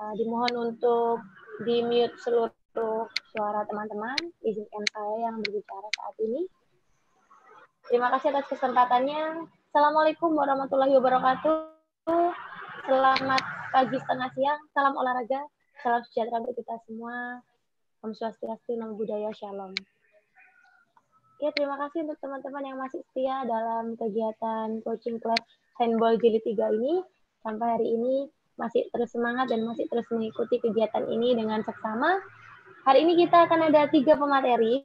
Uh, dimohon untuk di mute seluruh suara teman-teman. Izinkan saya yang berbicara saat ini. Terima kasih atas kesempatannya. Assalamualaikum warahmatullahi wabarakatuh. Selamat pagi setengah siang. Salam olahraga. Salam sejahtera untuk kita semua. Om Swastiastu, Namo Buddhaya, Shalom. Ya, terima kasih untuk teman-teman yang masih setia dalam kegiatan coaching class handball jilid 3 ini. Sampai hari ini masih terus semangat dan masih terus mengikuti kegiatan ini dengan seksama. Hari ini kita akan ada tiga pemateri.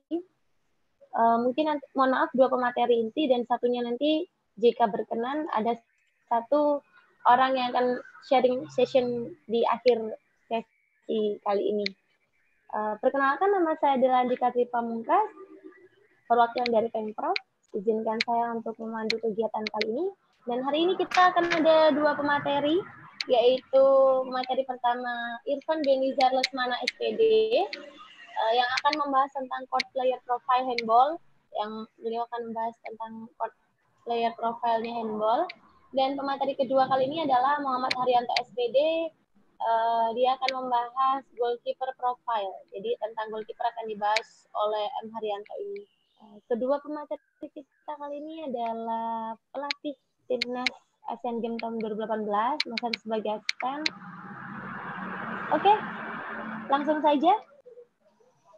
Uh, mungkin nanti, mohon maaf dua pemateri inti dan satunya nanti jika berkenan ada satu orang yang akan sharing session di akhir sesi kali ini. Uh, perkenalkan nama saya adalah Andika Pamungkas, perwakilan dari Pemprov. Izinkan saya untuk memandu kegiatan kali ini. Dan hari ini kita akan ada dua pemateri, yaitu materi pertama Irfan Benizar Lesmana SPD, uh, yang akan membahas tentang court player profile handball, yang beliau akan membahas tentang court player profile-nya handball. Dan pemateri kedua kali ini adalah Muhammad Haryanto SPD, uh, dia akan membahas goalkeeper profile. Jadi tentang goalkeeper akan dibahas oleh M Haryanto ini. Uh, kedua pemateri kita kali ini adalah pelatih timnas Asian Games tahun 2018, Mas sebagai asisten. Oke, langsung saja.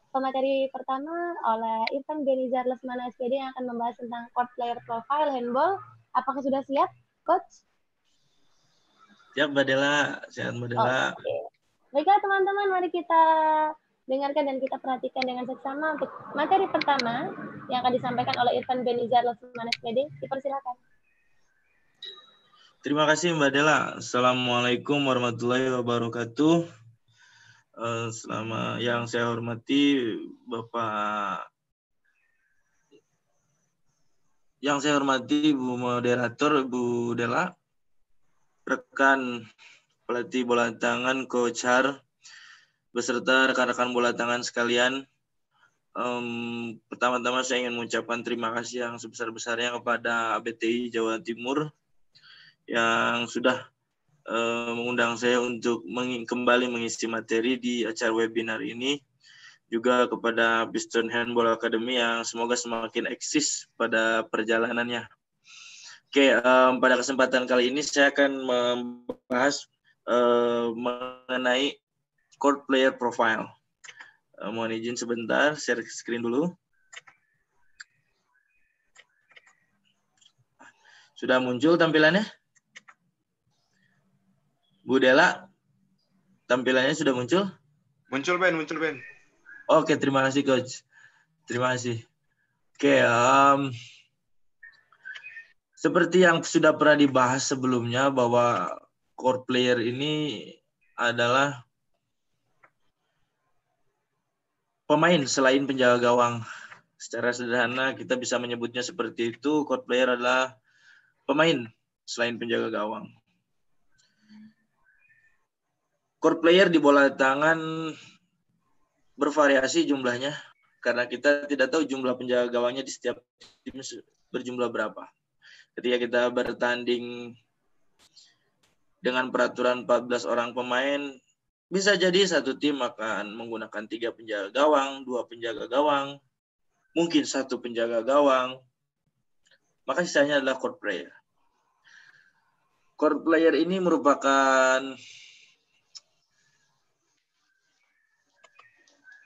Pemateri pertama oleh Irfan Benizar Lesmana SPD yang akan membahas tentang court player profile handball. Apakah sudah siap, Coach? Siap, Mbak Dela. Siap, Mbak Dela. Oke. Baiklah, teman-teman. Mari kita dengarkan dan kita perhatikan dengan seksama untuk materi pertama yang akan disampaikan oleh Irfan Benizar Lesmanes PD. Dipersilakan. Terima kasih Mbak Dela. Assalamualaikum warahmatullahi wabarakatuh. Eh, selama yang saya hormati Bapak yang saya hormati Bu Moderator Bu Dela, rekan pelatih bola tangan Coach Har, beserta rekan-rekan bola tangan sekalian. Um, pertama-tama saya ingin mengucapkan terima kasih yang sebesar-besarnya kepada ABTI Jawa Timur yang sudah uh, mengundang saya untuk meng kembali mengisi materi di acara webinar ini. Juga kepada Piston Handball Academy yang semoga semakin eksis pada perjalanannya. Oke, um, pada kesempatan kali ini saya akan membahas uh, mengenai court player profile. Uh, mohon izin sebentar, share screen dulu. Sudah muncul tampilannya? Bu Dela, tampilannya sudah muncul? Muncul, Ben. Muncul, Ben. Oke, terima kasih, Coach. Terima kasih. Oke, um, seperti yang sudah pernah dibahas sebelumnya bahwa core player ini adalah pemain selain penjaga gawang. Secara sederhana kita bisa menyebutnya seperti itu, core player adalah pemain selain penjaga gawang. Core player di bola tangan bervariasi jumlahnya karena kita tidak tahu jumlah penjaga gawangnya di setiap tim berjumlah berapa ketika kita bertanding dengan peraturan 14 orang pemain, bisa jadi satu tim akan menggunakan tiga penjaga gawang, dua penjaga gawang, mungkin satu penjaga gawang, maka sisanya adalah court player. Court player ini merupakan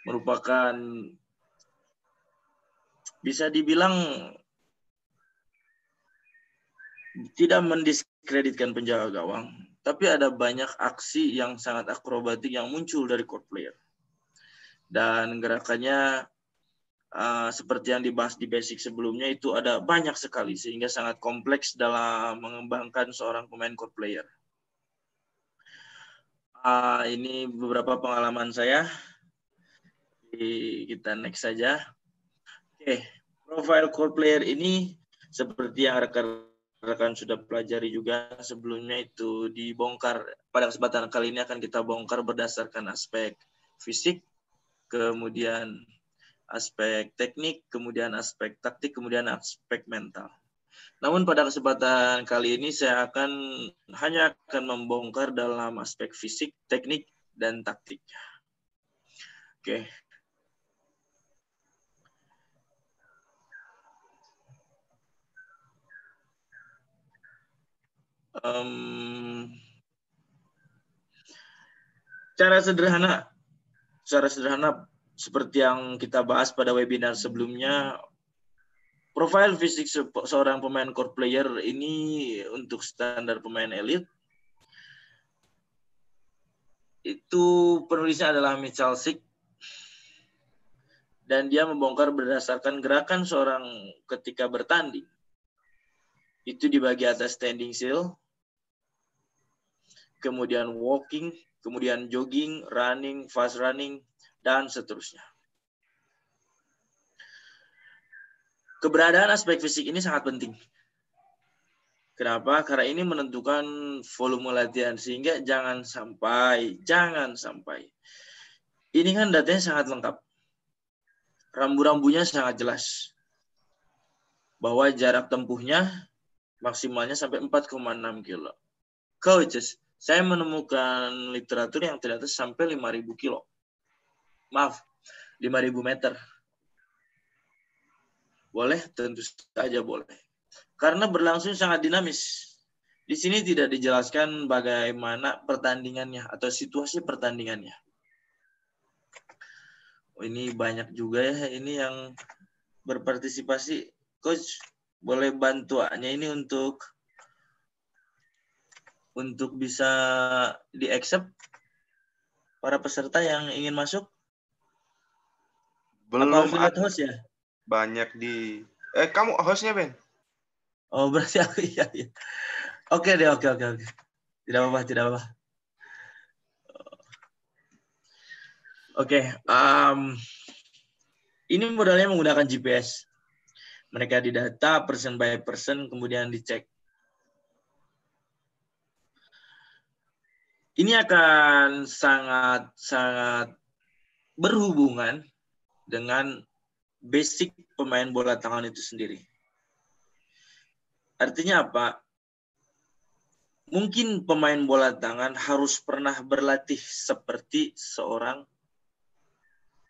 merupakan bisa dibilang tidak mendiskreditkan penjaga gawang, tapi ada banyak aksi yang sangat akrobatik yang muncul dari court player. Dan gerakannya uh, seperti yang dibahas di basic sebelumnya itu ada banyak sekali sehingga sangat kompleks dalam mengembangkan seorang pemain court player. Uh, ini beberapa pengalaman saya. Kita next saja. Oke, okay. profile court player ini seperti yang rekan rekan sudah pelajari juga sebelumnya itu dibongkar. Pada kesempatan kali ini akan kita bongkar berdasarkan aspek fisik, kemudian aspek teknik, kemudian aspek taktik, kemudian aspek mental. Namun pada kesempatan kali ini saya akan hanya akan membongkar dalam aspek fisik, teknik, dan taktiknya. Oke. Um, cara sederhana, cara sederhana seperti yang kita bahas pada webinar sebelumnya, profil fisik seorang pemain core player ini untuk standar pemain elit itu penulisnya adalah Mitchell Sick dan dia membongkar berdasarkan gerakan seorang ketika bertanding. Itu dibagi atas standing still, kemudian walking, kemudian jogging, running, fast running, dan seterusnya. Keberadaan aspek fisik ini sangat penting. Kenapa? Karena ini menentukan volume latihan sehingga jangan sampai, jangan sampai. Ini kan datanya sangat lengkap. Rambu-rambunya sangat jelas. Bahwa jarak tempuhnya maksimalnya sampai 4,6 kilo. Coaches, saya menemukan literatur yang ternyata sampai 5.000 kilo. Maaf, 5.000 meter. Boleh? Tentu saja boleh. Karena berlangsung sangat dinamis. Di sini tidak dijelaskan bagaimana pertandingannya atau situasi pertandingannya. Oh, ini banyak juga ya ini yang berpartisipasi. Coach, boleh bantuannya ini untuk untuk bisa di accept para peserta yang ingin masuk? Belum Apa host ya? banyak di eh kamu hostnya Ben oh berarti aku iya iya oke deh oke oke oke tidak apa-apa tidak apa-apa oke um, ini modalnya menggunakan GPS mereka didata person by person kemudian dicek ini akan sangat sangat berhubungan dengan basic pemain bola tangan itu sendiri. Artinya apa? Mungkin pemain bola tangan harus pernah berlatih seperti seorang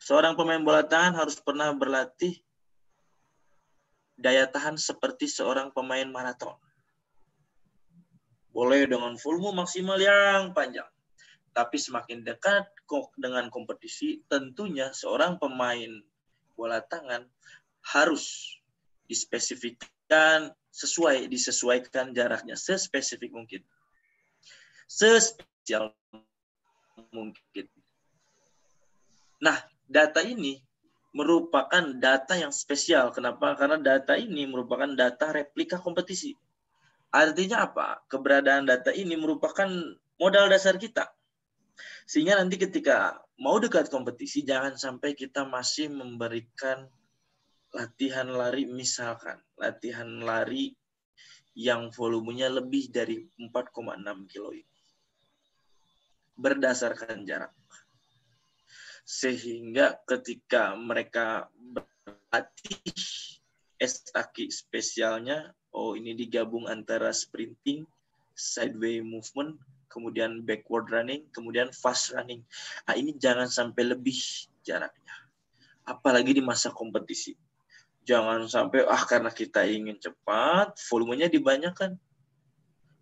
seorang pemain bola tangan harus pernah berlatih daya tahan seperti seorang pemain maraton. Boleh dengan volume maksimal yang panjang. Tapi semakin dekat dengan kompetisi, tentunya seorang pemain bola tangan harus dispesifikkan sesuai disesuaikan jaraknya sespesifik mungkin. Sespesial mungkin. Nah data ini merupakan data yang spesial. Kenapa? Karena data ini merupakan data replika kompetisi artinya apa keberadaan data ini merupakan modal dasar kita sehingga nanti ketika mau dekat kompetisi, jangan sampai kita masih memberikan latihan lari, misalkan latihan lari yang volumenya lebih dari 4,6 kilo ini. Berdasarkan jarak. Sehingga ketika mereka berlatih estaki spesialnya, oh ini digabung antara sprinting, sideway movement, kemudian backward running, kemudian fast running. Nah, ini jangan sampai lebih jaraknya. Apalagi di masa kompetisi. Jangan sampai, ah karena kita ingin cepat, volumenya dibanyakan.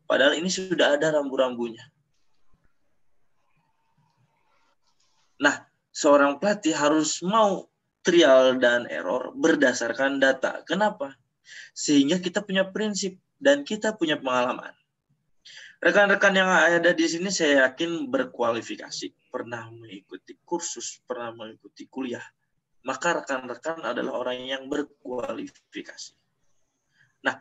Padahal ini sudah ada rambu-rambunya. Nah, seorang pelatih harus mau trial dan error berdasarkan data. Kenapa? Sehingga kita punya prinsip dan kita punya pengalaman. Rekan-rekan yang ada di sini saya yakin berkualifikasi, pernah mengikuti kursus, pernah mengikuti kuliah. Maka rekan-rekan adalah orang yang berkualifikasi. Nah,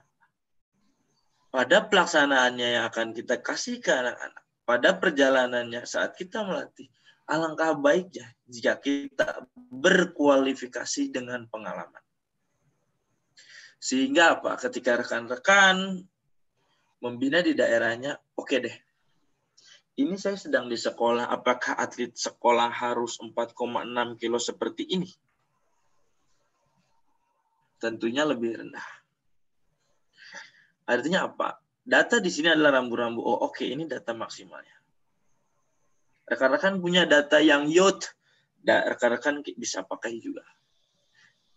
pada pelaksanaannya yang akan kita kasih ke anak-anak, pada perjalanannya saat kita melatih, alangkah baiknya jika kita berkualifikasi dengan pengalaman. Sehingga apa? Ketika rekan-rekan membina di daerahnya, oke okay deh. Ini saya sedang di sekolah, apakah atlet sekolah harus 4,6 kilo seperti ini? Tentunya lebih rendah. Artinya apa? Data di sini adalah rambu-rambu. Oh, oke, okay, ini data maksimalnya. Rekan-rekan punya data yang youth, rekan-rekan bisa pakai juga.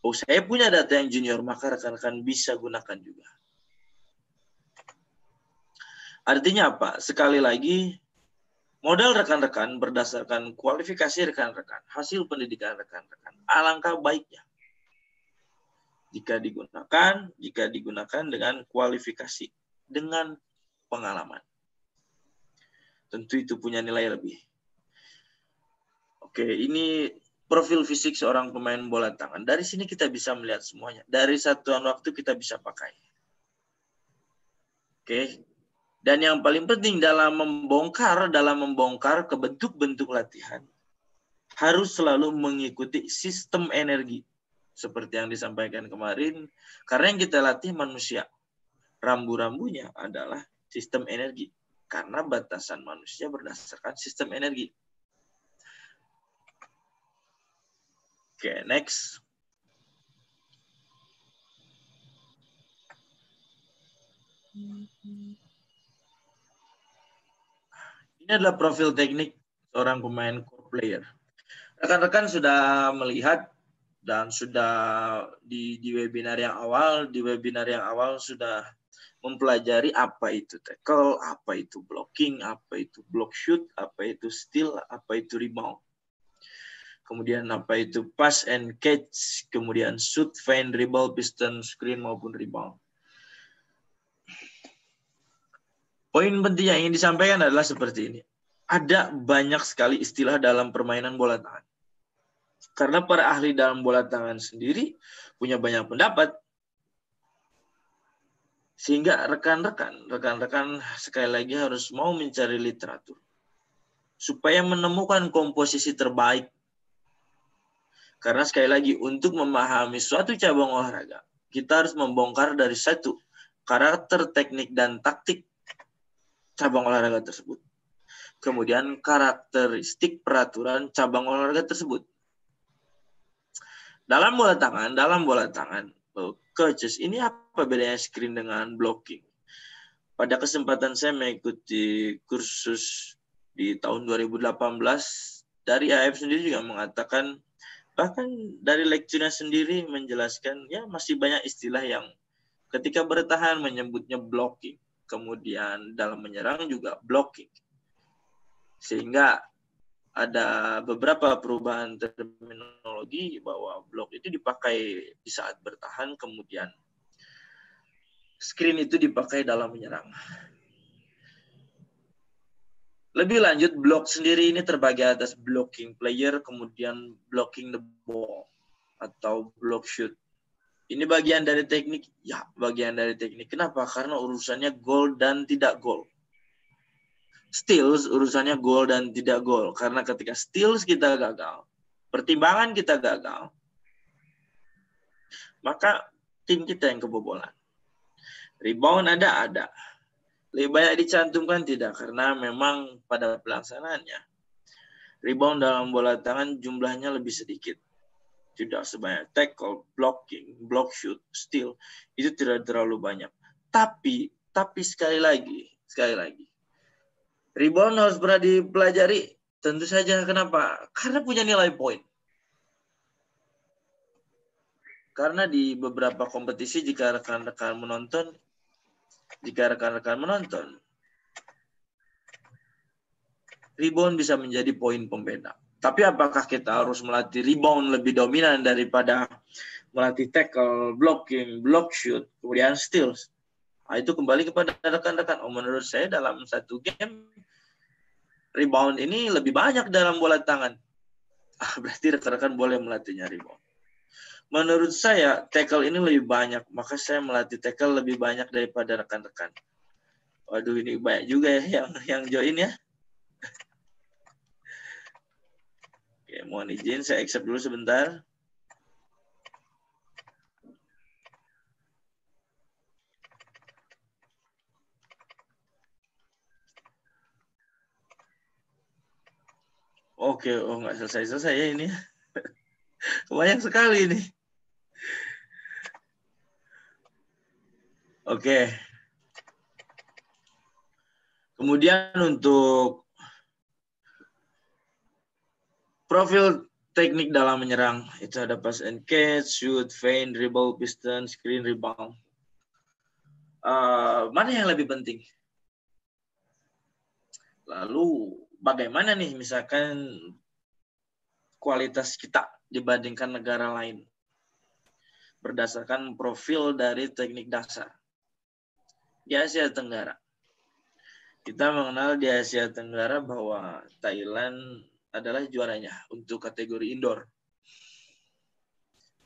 Oh, saya punya data yang junior, maka rekan-rekan bisa gunakan juga. Artinya apa? Sekali lagi, modal rekan-rekan berdasarkan kualifikasi rekan-rekan, hasil pendidikan rekan-rekan. Alangkah baiknya jika digunakan, jika digunakan dengan kualifikasi, dengan pengalaman. Tentu itu punya nilai lebih. Oke, ini profil fisik seorang pemain bola tangan. Dari sini kita bisa melihat semuanya. Dari satuan waktu kita bisa pakai. Oke, dan yang paling penting dalam membongkar, dalam membongkar ke bentuk-bentuk latihan, harus selalu mengikuti sistem energi. Seperti yang disampaikan kemarin, karena yang kita latih manusia. Rambu-rambunya adalah sistem energi. Karena batasan manusia berdasarkan sistem energi. Oke, okay, next. Ini adalah profil teknik seorang pemain core player. Rekan-rekan sudah melihat dan sudah di, di webinar yang awal, di webinar yang awal sudah mempelajari apa itu tackle, apa itu blocking, apa itu block shoot, apa itu steal, apa itu rebound. Kemudian apa itu pass and catch, kemudian shoot, feint, dribble, piston, screen maupun rebound. Poin penting yang ingin disampaikan adalah seperti ini. Ada banyak sekali istilah dalam permainan bola tangan. Karena para ahli dalam bola tangan sendiri punya banyak pendapat. Sehingga rekan-rekan, rekan-rekan sekali lagi harus mau mencari literatur. Supaya menemukan komposisi terbaik. Karena sekali lagi, untuk memahami suatu cabang olahraga, kita harus membongkar dari satu, karakter, teknik, dan taktik cabang olahraga tersebut. Kemudian karakteristik peraturan cabang olahraga tersebut. Dalam bola tangan, dalam bola tangan, oh, coaches, ini apa bedanya screen dengan blocking? Pada kesempatan saya mengikuti kursus di tahun 2018, dari AF sendiri juga mengatakan, bahkan dari lekturnya sendiri menjelaskan, ya masih banyak istilah yang ketika bertahan menyebutnya blocking kemudian dalam menyerang juga blocking. Sehingga ada beberapa perubahan terminologi bahwa blok itu dipakai di saat bertahan, kemudian screen itu dipakai dalam menyerang. Lebih lanjut, blok sendiri ini terbagi atas blocking player, kemudian blocking the ball atau block shoot. Ini bagian dari teknik? Ya, bagian dari teknik. Kenapa? Karena urusannya gol dan tidak gol. Steals urusannya gol dan tidak gol. Karena ketika steals kita gagal, pertimbangan kita gagal, maka tim kita yang kebobolan. Rebound ada? Ada. Lebih banyak dicantumkan? Tidak. Karena memang pada pelaksanaannya, rebound dalam bola tangan jumlahnya lebih sedikit tidak sebanyak tackle, blocking, block shoot, steal itu tidak terlalu banyak. Tapi tapi sekali lagi, sekali lagi. Rebound harus pernah dipelajari. Tentu saja kenapa? Karena punya nilai poin. Karena di beberapa kompetisi jika rekan-rekan menonton, jika rekan-rekan menonton, rebound bisa menjadi poin pembeda. Tapi apakah kita harus melatih rebound lebih dominan daripada melatih tackle, blocking, block shoot, kemudian steals? Nah, itu kembali kepada rekan-rekan. Oh, menurut saya dalam satu game rebound ini lebih banyak dalam bola tangan. Ah, berarti rekan-rekan boleh melatihnya rebound. Menurut saya tackle ini lebih banyak, maka saya melatih tackle lebih banyak daripada rekan-rekan. Waduh ini banyak juga ya yang yang join ya. Oke, mohon izin saya accept dulu sebentar. Oke, oh nggak selesai-selesai ya ini. Banyak sekali ini. Oke. Kemudian untuk profil teknik dalam menyerang itu ada pass and catch, shoot, feint, dribble, piston, screen, rebound. Uh, mana yang lebih penting? Lalu bagaimana nih misalkan kualitas kita dibandingkan negara lain berdasarkan profil dari teknik dasar di Asia Tenggara. Kita mengenal di Asia Tenggara bahwa Thailand adalah juaranya untuk kategori indoor.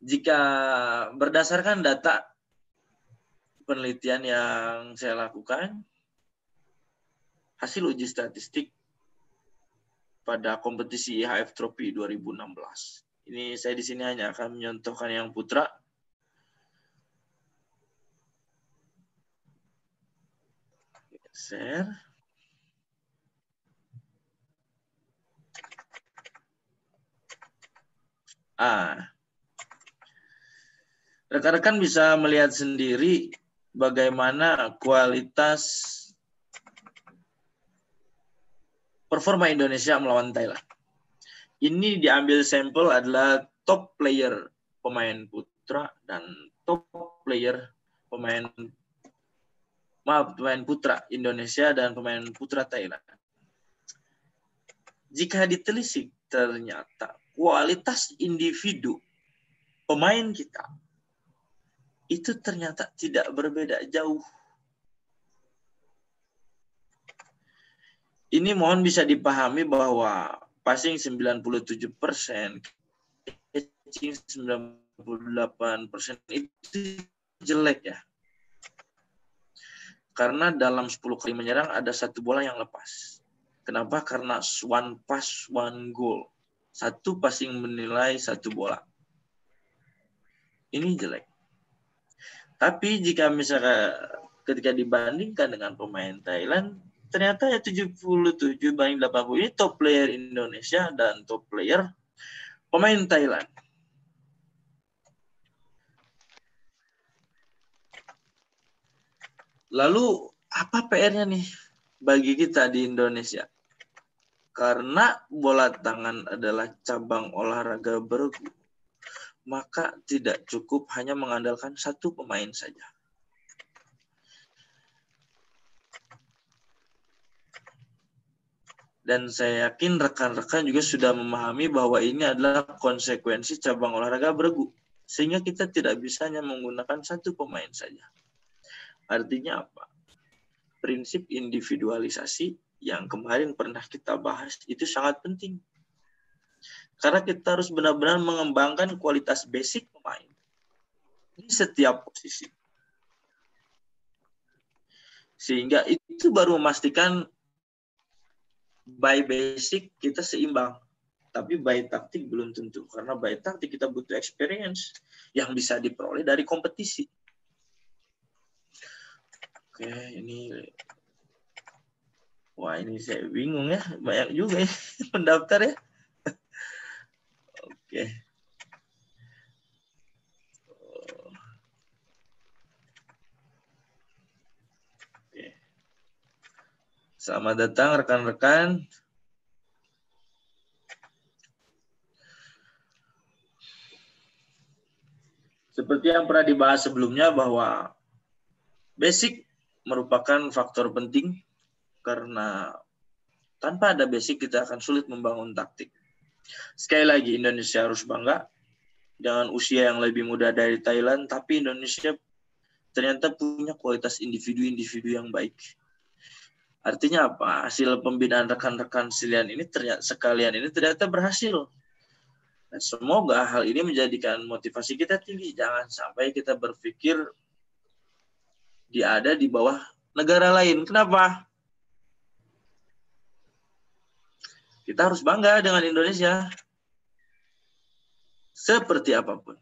Jika berdasarkan data penelitian yang saya lakukan, hasil uji statistik pada kompetisi IHF Trophy 2016. Ini saya di sini hanya akan menyontohkan yang putra. Share. A. Rekan-rekan bisa melihat sendiri bagaimana kualitas performa Indonesia melawan Thailand. Ini diambil sampel adalah top player pemain putra dan top player pemain maaf pemain putra Indonesia dan pemain putra Thailand. Jika ditelisik ternyata kualitas individu pemain kita itu ternyata tidak berbeda jauh. Ini mohon bisa dipahami bahwa passing 97 persen, catching 98 persen itu jelek ya. Karena dalam 10 kali menyerang ada satu bola yang lepas. Kenapa? Karena one pass, one goal satu passing menilai satu bola. Ini jelek. Tapi jika misalnya ketika dibandingkan dengan pemain Thailand, ternyata ya 77 banding 80 ini top player Indonesia dan top player pemain Thailand. Lalu apa PR-nya nih bagi kita di Indonesia? Karena bola tangan adalah cabang olahraga bergu, maka tidak cukup hanya mengandalkan satu pemain saja. Dan saya yakin rekan-rekan juga sudah memahami bahwa ini adalah konsekuensi cabang olahraga bergu. Sehingga kita tidak bisa hanya menggunakan satu pemain saja. Artinya apa? Prinsip individualisasi yang kemarin pernah kita bahas itu sangat penting. Karena kita harus benar-benar mengembangkan kualitas basic pemain di setiap posisi. Sehingga itu baru memastikan by basic kita seimbang. Tapi by taktik belum tentu. Karena by taktik kita butuh experience yang bisa diperoleh dari kompetisi. Oke, ini Wah ini saya bingung ya, banyak juga ya pendaftar ya. Oke. Oke. Selamat datang rekan-rekan. Seperti yang pernah dibahas sebelumnya bahwa basic merupakan faktor penting karena tanpa ada basic kita akan sulit membangun taktik. Sekali lagi Indonesia harus bangga dengan usia yang lebih muda dari Thailand, tapi Indonesia ternyata punya kualitas individu-individu yang baik. Artinya apa? Hasil pembinaan rekan-rekan sekalian ini ternyata sekalian ini ternyata berhasil. Semoga hal ini menjadikan motivasi kita tinggi. Jangan sampai kita berpikir dia ada di bawah negara lain. Kenapa? Kita harus bangga dengan Indonesia. Seperti apa pun.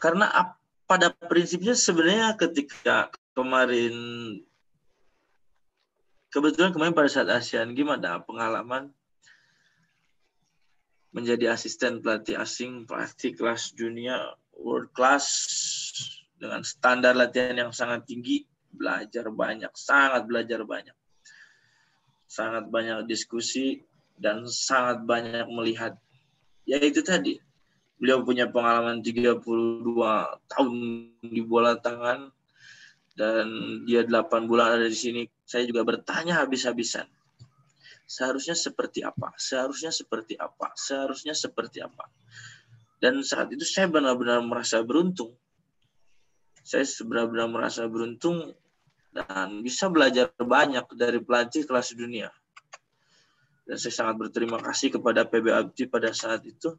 Karena pada prinsipnya sebenarnya ketika kemarin kebetulan kemarin pada saat ASEAN gimana pengalaman menjadi asisten pelatih asing pelatih kelas dunia world class dengan standar latihan yang sangat tinggi belajar banyak sangat belajar banyak sangat banyak diskusi dan sangat banyak melihat. Ya itu tadi, beliau punya pengalaman 32 tahun di bola tangan dan dia 8 bulan ada di sini. Saya juga bertanya habis-habisan. Seharusnya seperti apa? Seharusnya seperti apa? Seharusnya seperti apa? Dan saat itu saya benar-benar merasa beruntung. Saya benar-benar merasa beruntung dan bisa belajar banyak dari pelatih kelas dunia. Dan saya sangat berterima kasih kepada PB Abdi pada saat itu.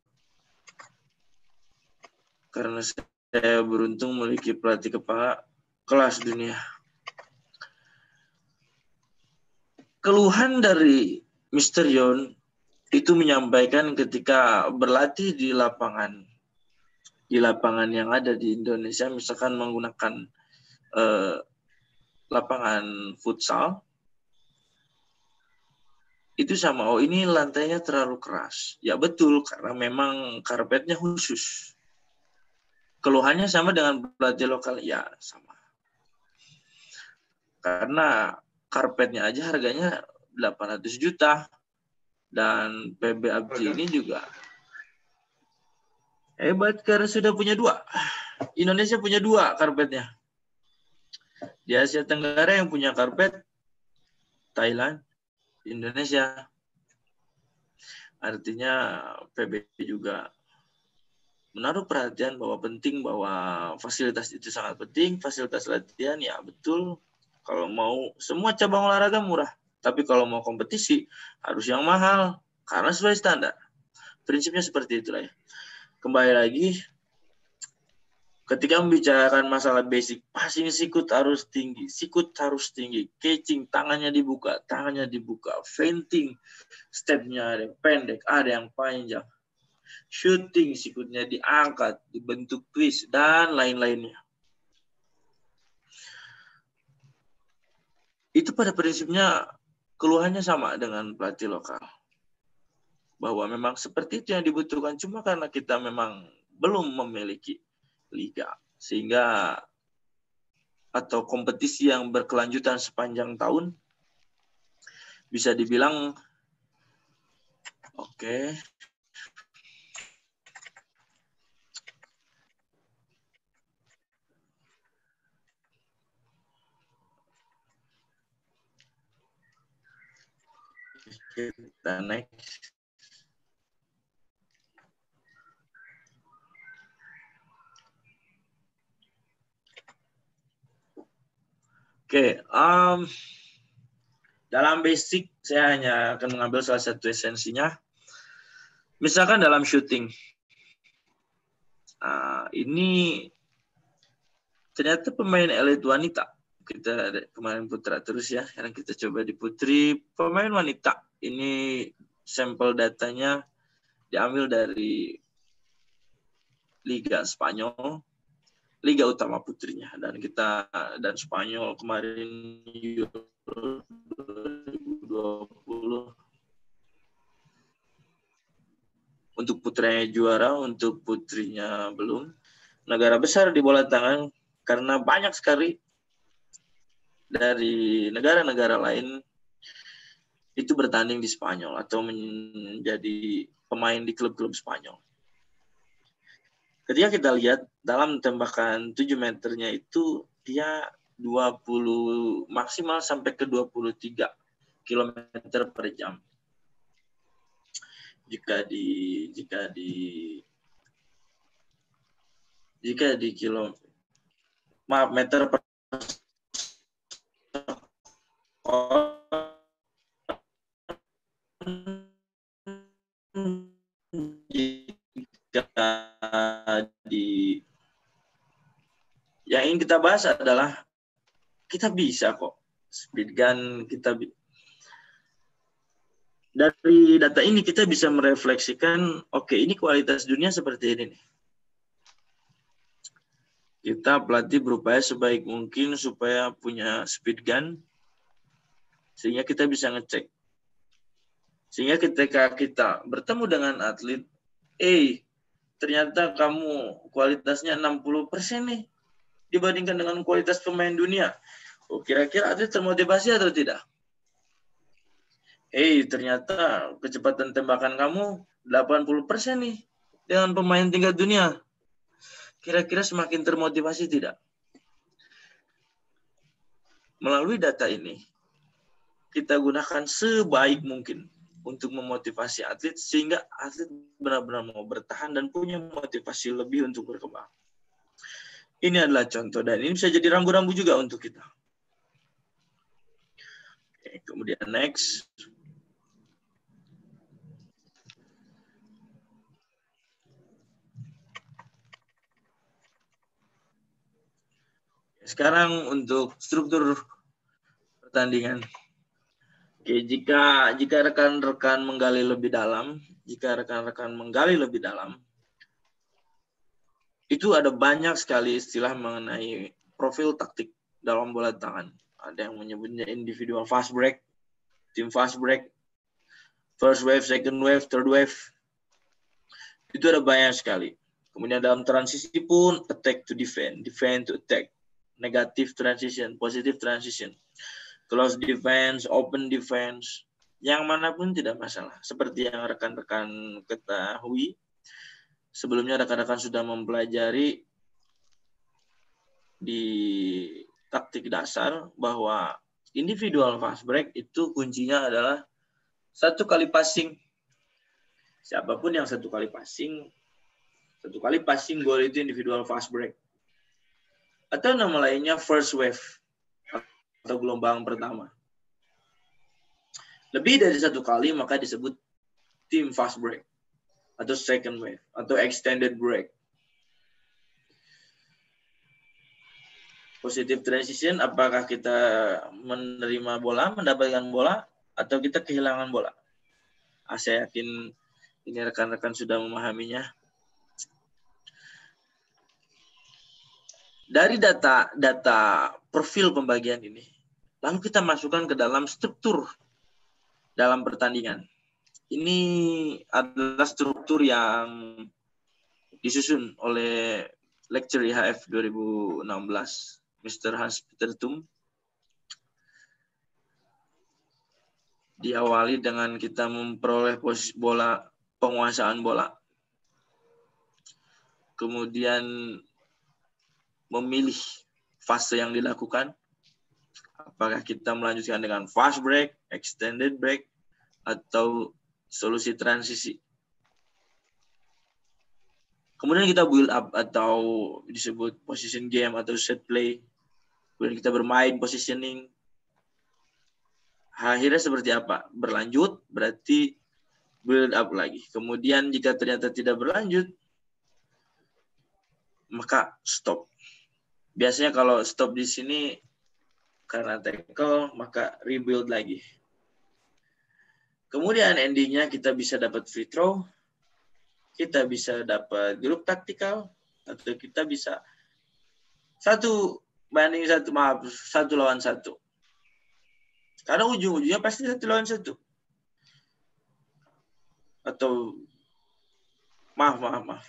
Karena saya beruntung memiliki pelatih kepala kelas dunia. Keluhan dari Mr. Itu menyampaikan ketika berlatih di lapangan di lapangan yang ada di Indonesia misalkan menggunakan eh, lapangan futsal itu sama oh ini lantainya terlalu keras. Ya betul karena memang karpetnya khusus. Keluhannya sama dengan pelatih lokal ya sama. Karena karpetnya aja harganya 800 juta dan PB Abdi ini juga hebat karena sudah punya dua. Indonesia punya dua karpetnya. Di Asia Tenggara yang punya karpet Thailand, Indonesia. Artinya PB juga menaruh perhatian bahwa penting bahwa fasilitas itu sangat penting, fasilitas latihan ya betul. Kalau mau semua cabang olahraga murah, tapi kalau mau kompetisi harus yang mahal karena sesuai standar. Prinsipnya seperti itulah ya. Kembali lagi ketika membicarakan masalah basic, passing sikut harus tinggi, sikut harus tinggi, catching tangannya dibuka, tangannya dibuka, fainting stepnya ada yang pendek, ada yang panjang, shooting sikutnya diangkat, dibentuk twist dan lain-lainnya. Itu pada prinsipnya keluhannya sama dengan pelatih lokal. Bahwa memang seperti itu yang dibutuhkan cuma karena kita memang belum memiliki liga sehingga atau kompetisi yang berkelanjutan sepanjang tahun bisa dibilang oke okay, kita next. Oke, okay, um, dalam basic saya hanya akan mengambil salah satu esensinya. Misalkan dalam shooting, uh, ini ternyata pemain elit wanita kita kemarin putra terus ya. Sekarang kita coba di putri pemain wanita. Ini sampel datanya diambil dari Liga Spanyol, Liga utama putrinya dan kita dan Spanyol kemarin 2020 untuk putranya juara, untuk putrinya belum. Negara besar di bola tangan karena banyak sekali dari negara-negara lain itu bertanding di Spanyol atau menjadi pemain di klub-klub Spanyol. Ketika kita lihat dalam tembakan 7 meternya itu dia 20 maksimal sampai ke 23 km per jam. Jika di jika di jika di kilo maaf meter per di yang ingin kita bahas adalah kita bisa kok. Speed gun kita dari data ini kita bisa merefleksikan oke okay, ini kualitas dunia seperti ini nih. Kita pelatih berupaya sebaik mungkin supaya punya speed gun sehingga kita bisa ngecek sehingga ketika kita bertemu dengan atlet eh ternyata kamu kualitasnya 60% nih dibandingkan dengan kualitas pemain dunia oh, kira-kira atlet termotivasi atau tidak eh ternyata kecepatan tembakan kamu 80% nih dengan pemain tingkat dunia. Kira-kira semakin termotivasi tidak? Melalui data ini, kita gunakan sebaik mungkin untuk memotivasi atlet sehingga atlet benar-benar mau bertahan dan punya motivasi lebih untuk berkembang. Ini adalah contoh dan ini bisa jadi rambu-rambu juga untuk kita. Oke, kemudian next. Sekarang untuk struktur pertandingan. Oke, jika jika rekan-rekan menggali lebih dalam, jika rekan-rekan menggali lebih dalam, itu ada banyak sekali istilah mengenai profil taktik dalam bola tangan. Ada yang menyebutnya individual fast break, team fast break, first wave, second wave, third wave. Itu ada banyak sekali. Kemudian dalam transisi pun attack to defend, defend to attack, negative transition, positive transition, close defense, open defense, yang mana pun tidak masalah. Seperti yang rekan-rekan ketahui, sebelumnya rekan-rekan sudah mempelajari di taktik dasar bahwa individual fast break itu kuncinya adalah satu kali passing. Siapa pun yang satu kali passing, satu kali passing gol itu individual fast break. Atau nama lainnya first wave atau gelombang pertama. Lebih dari satu kali maka disebut team fast break atau second wave atau extended break. Positive transition, apakah kita menerima bola, mendapatkan bola, atau kita kehilangan bola? Ah, saya yakin ini rekan-rekan sudah memahaminya. Dari data data profil pembagian ini, lalu kita masukkan ke dalam struktur dalam pertandingan. Ini adalah struktur yang disusun oleh lecture IHF 2016 Mr. Hans Peter Tum diawali dengan kita memperoleh posisi bola penguasaan bola. Kemudian memilih fase yang dilakukan apakah kita melanjutkan dengan fast break, extended break atau solusi transisi. Kemudian kita build up atau disebut position game atau set play. Kemudian kita bermain positioning. Akhirnya seperti apa? Berlanjut berarti build up lagi. Kemudian jika ternyata tidak berlanjut, maka stop. Biasanya kalau stop di sini karena tackle, maka rebuild lagi. Kemudian endingnya kita bisa dapat free throw, kita bisa dapat grup taktikal, atau kita bisa satu banding satu maaf satu lawan satu. Karena ujung-ujungnya pasti satu lawan satu. Atau maaf maaf maaf.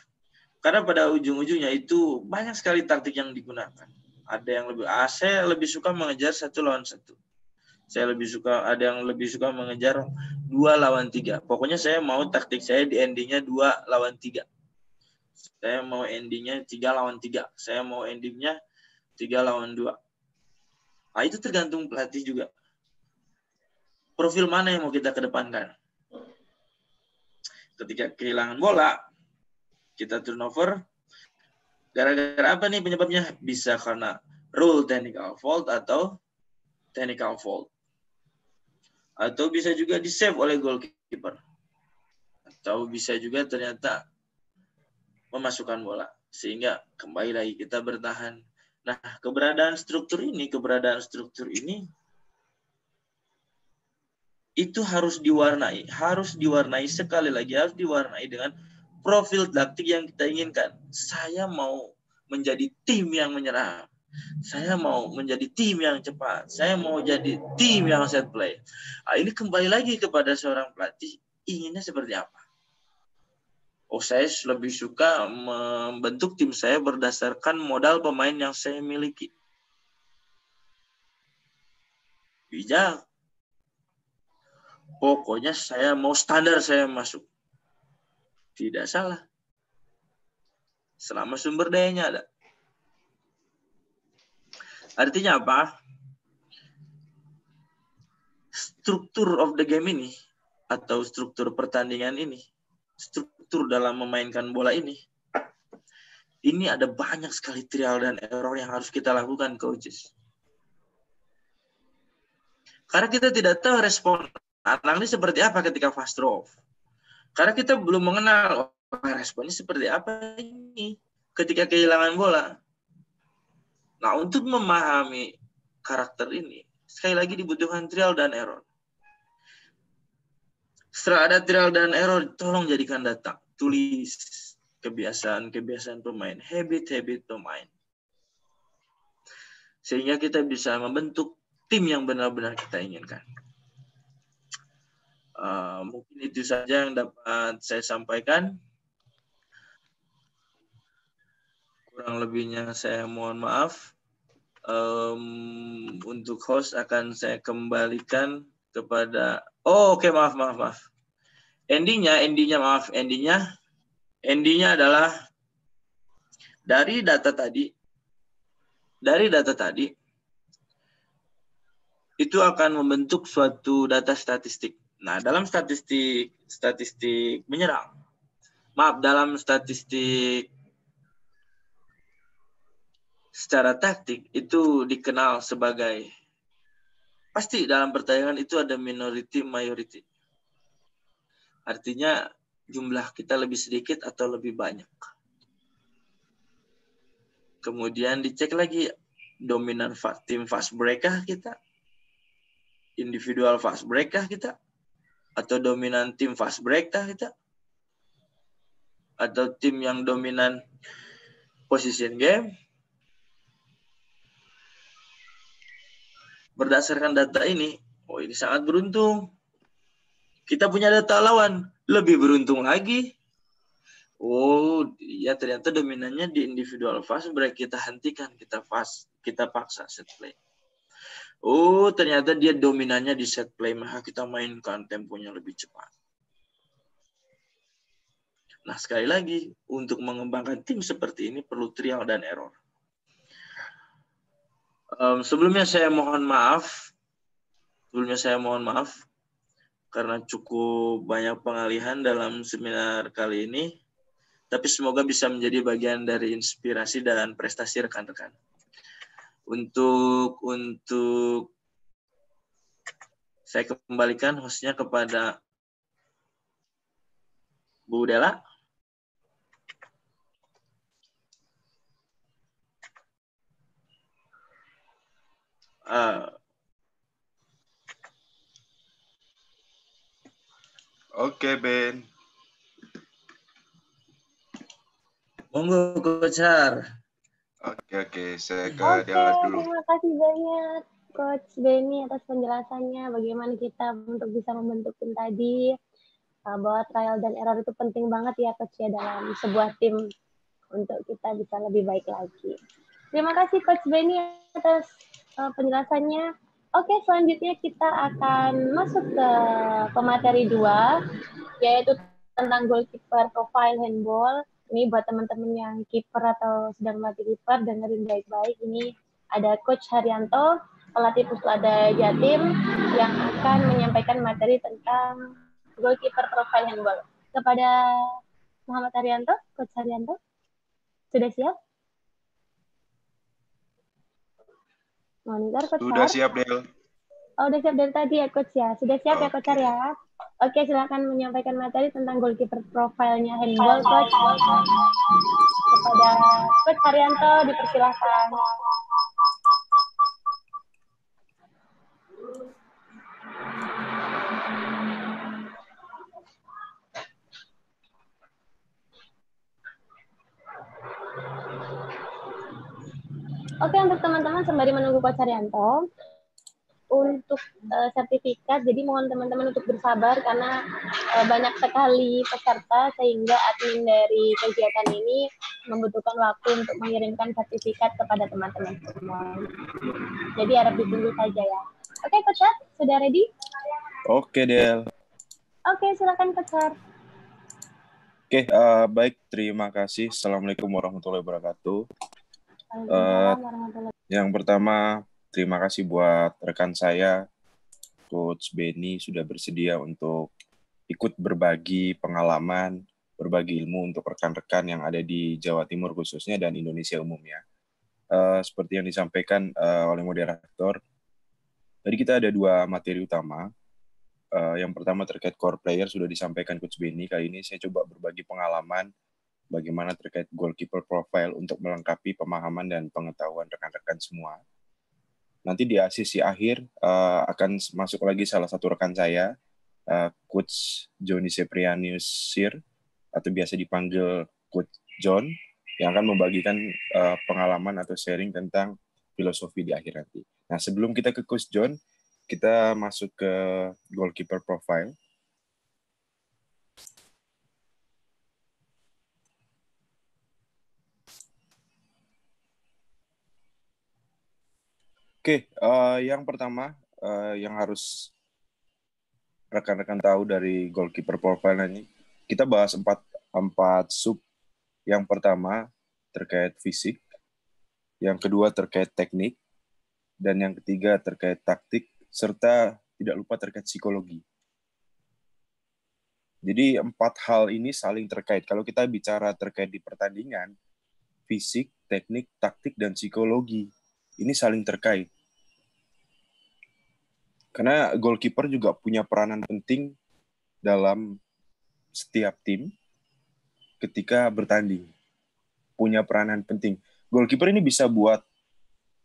Karena pada ujung-ujungnya itu banyak sekali taktik yang digunakan. Ada yang lebih, ah, saya lebih suka mengejar satu lawan satu. Saya lebih suka, ada yang lebih suka mengejar dua lawan tiga. Pokoknya saya mau taktik saya di endingnya dua lawan tiga. Saya mau endingnya tiga lawan tiga. Saya mau endingnya tiga lawan dua. Nah, itu tergantung pelatih juga. Profil mana yang mau kita kedepankan? Ketika kehilangan bola, kita turnover. Gara-gara apa nih penyebabnya? Bisa karena rule technical fault atau technical fault atau bisa juga di save oleh goalkeeper atau bisa juga ternyata memasukkan bola sehingga kembali lagi kita bertahan. Nah, keberadaan struktur ini, keberadaan struktur ini itu harus diwarnai, harus diwarnai sekali lagi harus diwarnai dengan profil taktik yang kita inginkan. Saya mau menjadi tim yang menyerang. Saya mau menjadi tim yang cepat. Saya mau jadi tim yang set play. Nah, ini kembali lagi kepada seorang pelatih inginnya seperti apa. Oh, saya lebih suka membentuk tim saya berdasarkan modal pemain yang saya miliki. Bijak. Pokoknya saya mau standar saya masuk. Tidak salah. Selama sumber dayanya ada. Artinya apa? Struktur of the game ini atau struktur pertandingan ini, struktur dalam memainkan bola ini, ini ada banyak sekali trial dan error yang harus kita lakukan, coaches. Karena kita tidak tahu respon anak ini seperti apa ketika fast draw. Karena kita belum mengenal oh, responnya seperti apa ini ketika kehilangan bola. Nah, untuk memahami karakter ini, sekali lagi dibutuhkan trial dan error. Setelah ada trial dan error, tolong jadikan data. Tulis kebiasaan-kebiasaan pemain, habit-habit pemain. Sehingga kita bisa membentuk tim yang benar-benar kita inginkan. Uh, mungkin itu saja yang dapat saya sampaikan. Kurang lebihnya saya mohon maaf. Um, untuk host akan saya kembalikan kepada oh oke okay, maaf maaf maaf endingnya endingnya maaf endingnya endingnya adalah dari data tadi, dari data tadi, itu akan membentuk suatu data statistik. Nah, dalam statistik statistik menyerang, maaf, dalam statistik secara taktik itu dikenal sebagai pasti dalam pertandingan itu ada minority majority. Artinya jumlah kita lebih sedikit atau lebih banyak. Kemudian dicek lagi dominan tim fast break kita? Individual fast break kita? Atau dominan tim fast break kita? Atau tim yang dominan position game? Berdasarkan data ini, oh ini sangat beruntung. Kita punya data lawan lebih beruntung lagi. Oh, ya ternyata dominannya di individual fast break kita hentikan, kita fast, kita paksa set play. Oh, ternyata dia dominannya di set play, maka kita mainkan temponya lebih cepat. Nah, sekali lagi, untuk mengembangkan tim seperti ini perlu trial dan error. Um, sebelumnya saya mohon maaf, sebelumnya saya mohon maaf karena cukup banyak pengalihan dalam seminar kali ini. Tapi semoga bisa menjadi bagian dari inspirasi dan prestasi rekan-rekan. Untuk untuk saya kembalikan hostnya kepada Bu Dela. Uh, Oke, Ben. Monggo, Kocar. Oke, oke. Saya ke Oke, dulu. terima kasih banyak Coach Benny atas penjelasannya bagaimana kita untuk bisa membentuk tim tadi uh, bahwa trial dan error itu penting banget ya Coach ya dalam sebuah tim untuk kita bisa lebih baik lagi. Terima kasih Coach Benny atas uh, penjelasannya. Oke, selanjutnya kita akan masuk ke pemateri dua, yaitu tentang goalkeeper profile handball. Ini buat teman-teman yang kiper atau sedang melatih kiper, dengerin baik-baik. Ini ada Coach Haryanto, pelatih Puslada Jatim, yang akan menyampaikan materi tentang goalkeeper profile handball. Kepada Muhammad Haryanto, Coach Haryanto, sudah siap? Monitor Coach Sudah siap, Del. Oh, udah siap dari tadi ya, Coach ya. Sudah siap okay. ya, Coach ya. Oke, silakan menyampaikan materi tentang goalkeeper profilnya handball, Coach. Kepada Coach Haryanto, dipersilakan. Oke, untuk teman-teman sembari menunggu Coach Haryanto, untuk uh, sertifikat, jadi mohon teman-teman untuk bersabar karena uh, banyak sekali peserta sehingga admin dari kegiatan ini membutuhkan waktu untuk mengirimkan sertifikat kepada teman-teman semua. Jadi harap ditunggu saja ya. Oke, Coach, sudah ready? Oke, Del. Oke, silakan Coach Har. Oke, eh, baik. Terima kasih. Assalamualaikum warahmatullahi wabarakatuh. Warahmatullahi Yang pertama, terima kasih buat rekan saya, Coach Benny, sudah bersedia untuk ikut berbagi pengalaman, berbagi ilmu untuk rekan-rekan yang ada di Jawa Timur khususnya dan Indonesia umumnya. Eh, seperti yang disampaikan eh, oleh moderator, tadi kita ada dua materi utama. Eh, yang pertama terkait core player sudah disampaikan Coach Benny. Kali ini saya coba berbagi pengalaman bagaimana terkait goalkeeper profile untuk melengkapi pemahaman dan pengetahuan rekan-rekan semua. Nanti di sisi akhir eh, akan masuk lagi salah satu rekan saya, eh, Coach Joni Seprianius Sir, atau biasa dipanggil Coach John, yang akan membagikan eh, pengalaman atau sharing tentang filosofi di akhir nanti. Nah, sebelum kita ke Coach John, kita masuk ke goalkeeper profile. Oke, eh, yang pertama eh, yang harus rekan-rekan tahu dari goalkeeper profile ini, kita bahas empat empat sub. Yang pertama terkait fisik, yang kedua terkait teknik, dan yang ketiga terkait taktik, serta tidak lupa terkait psikologi. Jadi empat hal ini saling terkait. Kalau kita bicara terkait di pertandingan, fisik, teknik, taktik, dan psikologi ini saling terkait. Karena goalkeeper juga punya peranan penting dalam setiap tim ketika bertanding. Punya peranan penting. Goalkeeper ini bisa buat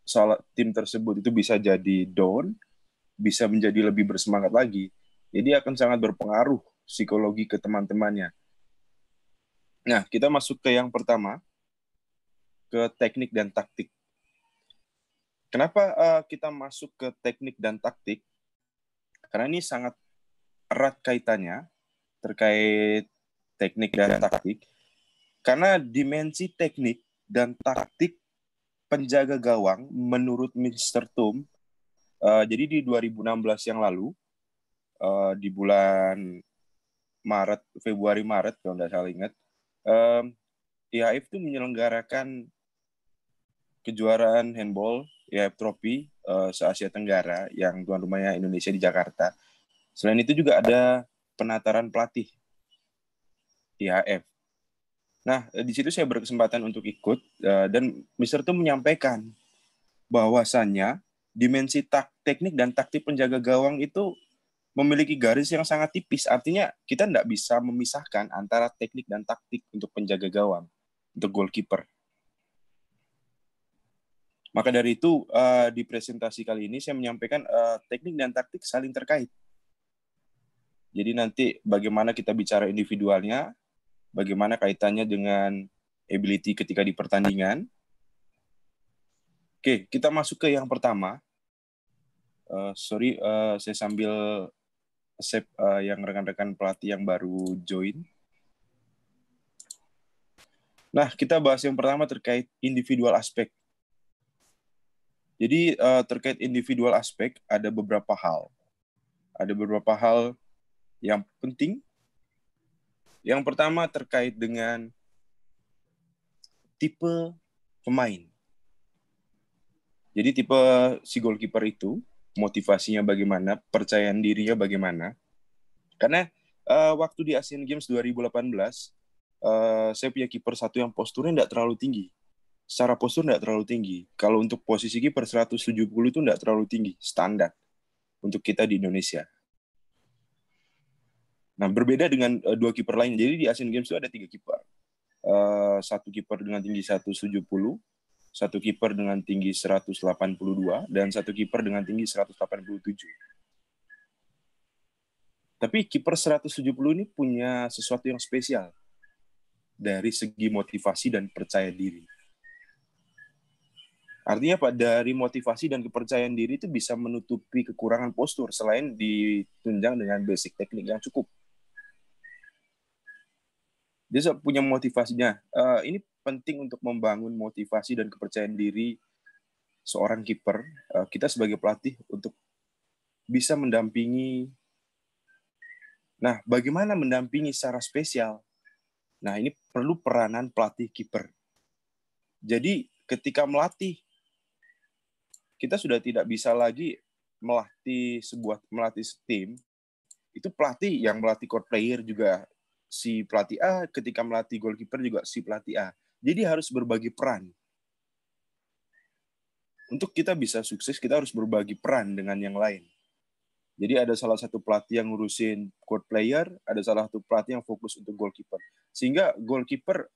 salah tim tersebut itu bisa jadi down, bisa menjadi lebih bersemangat lagi. Jadi akan sangat berpengaruh psikologi ke teman-temannya. Nah, kita masuk ke yang pertama, ke teknik dan taktik. Kenapa uh, kita masuk ke teknik dan taktik? Karena ini sangat erat kaitannya terkait teknik dan taktik. Karena dimensi teknik dan taktik penjaga gawang menurut Mr. Tum, uh, jadi di 2016 yang lalu, uh, di bulan Maret, Februari Maret kalau tidak salah ingat, um, IHF itu menyelenggarakan kejuaraan handball IHF Trophy uh, se-Asia Tenggara yang tuan rumahnya Indonesia di Jakarta. Selain itu juga ada penataran pelatih IHF. Nah, di situ saya berkesempatan untuk ikut uh, dan Mister itu menyampaikan bahwasannya dimensi tak teknik dan taktik penjaga gawang itu memiliki garis yang sangat tipis. Artinya kita tidak bisa memisahkan antara teknik dan taktik untuk penjaga gawang, untuk goalkeeper. Maka dari itu uh, di presentasi kali ini saya menyampaikan uh, teknik dan taktik saling terkait. Jadi nanti bagaimana kita bicara individualnya, bagaimana kaitannya dengan ability ketika di pertandingan. Oke, kita masuk ke yang pertama. Uh, sorry, uh, saya sambil save uh, yang rekan-rekan pelatih yang baru join. Nah, kita bahas yang pertama terkait individual aspek. Jadi uh, terkait individual aspek ada beberapa hal. Ada beberapa hal yang penting. Yang pertama terkait dengan tipe pemain. Jadi tipe si goalkeeper itu motivasinya bagaimana, percayaan dirinya bagaimana. Karena uh, waktu di Asian Games 2018 uh, saya punya kiper satu yang posturnya tidak terlalu tinggi secara postur tidak terlalu tinggi. Kalau untuk posisi kiper 170 itu tidak terlalu tinggi, standar untuk kita di Indonesia. Nah, berbeda dengan uh, dua kiper lain. Jadi di Asian Games itu ada tiga kiper. Uh, satu kiper dengan tinggi 170, satu kiper dengan tinggi 182, dan satu kiper dengan tinggi 187. Tapi kiper 170 ini punya sesuatu yang spesial dari segi motivasi dan percaya diri Artinya Pak, dari motivasi dan kepercayaan diri itu bisa menutupi kekurangan postur selain ditunjang dengan basic teknik yang cukup. Dia punya motivasinya. Uh, ini penting untuk membangun motivasi dan kepercayaan diri seorang kiper. Uh, kita sebagai pelatih untuk bisa mendampingi Nah, bagaimana mendampingi secara spesial? Nah, ini perlu peranan pelatih kiper. Jadi, ketika melatih, kita sudah tidak bisa lagi melatih sebuah melatih tim itu pelatih yang melatih court player juga si pelatih A, ketika melatih goalkeeper juga si pelatih A. Jadi harus berbagi peran. Untuk kita bisa sukses, kita harus berbagi peran dengan yang lain. Jadi ada salah satu pelatih yang ngurusin court player, ada salah satu pelatih yang fokus untuk goalkeeper. Sehingga goalkeeper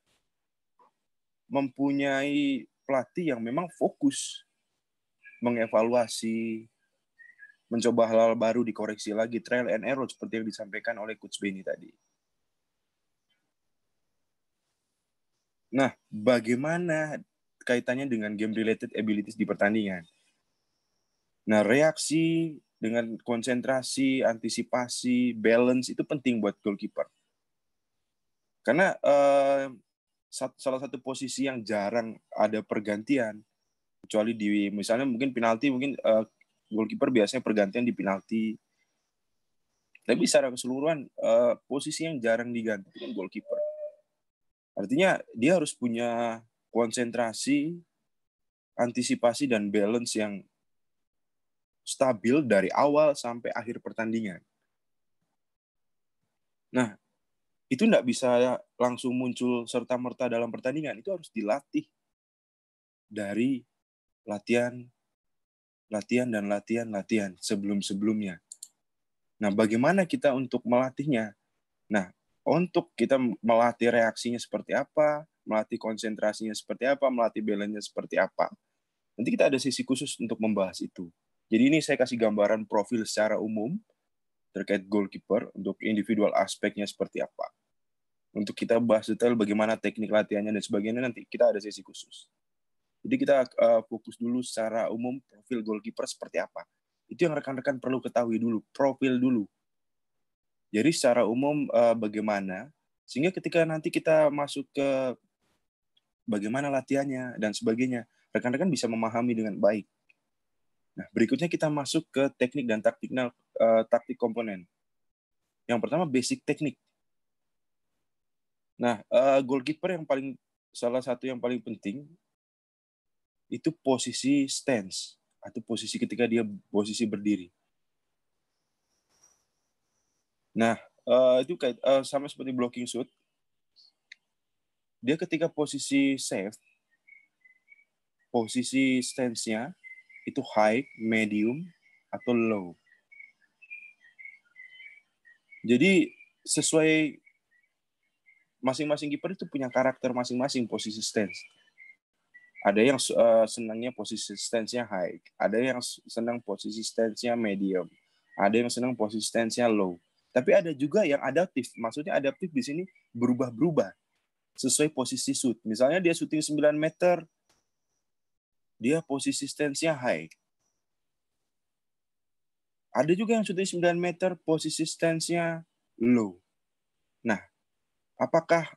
mempunyai pelatih yang memang fokus mengevaluasi, mencoba hal-hal baru dikoreksi lagi, trial and error seperti yang disampaikan oleh Coach Benny tadi. Nah, bagaimana kaitannya dengan game related abilities di pertandingan? Nah, reaksi dengan konsentrasi, antisipasi, balance itu penting buat goalkeeper. Karena uh, salah satu posisi yang jarang ada pergantian, kecuali di misalnya mungkin penalti mungkin uh, goalkeeper biasanya pergantian di penalti. Tapi secara keseluruhan uh, posisi yang jarang diganti kan goalkeeper. Artinya dia harus punya konsentrasi, antisipasi dan balance yang stabil dari awal sampai akhir pertandingan. Nah, itu tidak bisa langsung muncul serta merta dalam pertandingan. Itu harus dilatih dari latihan, latihan dan latihan, latihan sebelum-sebelumnya. Nah, bagaimana kita untuk melatihnya? Nah, untuk kita melatih reaksinya seperti apa, melatih konsentrasinya seperti apa, melatih balance seperti apa. Nanti kita ada sesi khusus untuk membahas itu. Jadi ini saya kasih gambaran profil secara umum terkait goalkeeper untuk individual aspeknya seperti apa. Untuk kita bahas detail bagaimana teknik latihannya dan sebagainya nanti kita ada sesi khusus. Jadi kita uh, fokus dulu secara umum profil goalkeeper seperti apa. Itu yang rekan-rekan perlu ketahui dulu, profil dulu jadi secara umum uh, bagaimana sehingga ketika nanti kita masuk ke bagaimana latihannya dan sebagainya, rekan-rekan bisa memahami dengan baik. Nah, berikutnya kita masuk ke teknik dan taktikal uh, taktik komponen. Yang pertama basic teknik. Nah, uh, goalkeeper yang paling salah satu yang paling penting itu posisi stance atau posisi ketika dia posisi berdiri. Nah, uh, itu uh, sama seperti blocking shoot. Dia ketika posisi save, posisi stance-nya itu high, medium, atau low. Jadi sesuai masing-masing kiper itu punya karakter masing-masing posisi stance. Ada yang uh, senangnya posisi stance-nya high, ada yang senang posisi stance-nya medium, ada yang senang posisi stance-nya low. Tapi ada juga yang adaptif. Maksudnya adaptif di sini berubah-berubah sesuai posisi shoot. Misalnya dia shooting 9 meter, dia posisi stance-nya high. Ada juga yang shooting 9 meter, posisi stance-nya low. Nah, apakah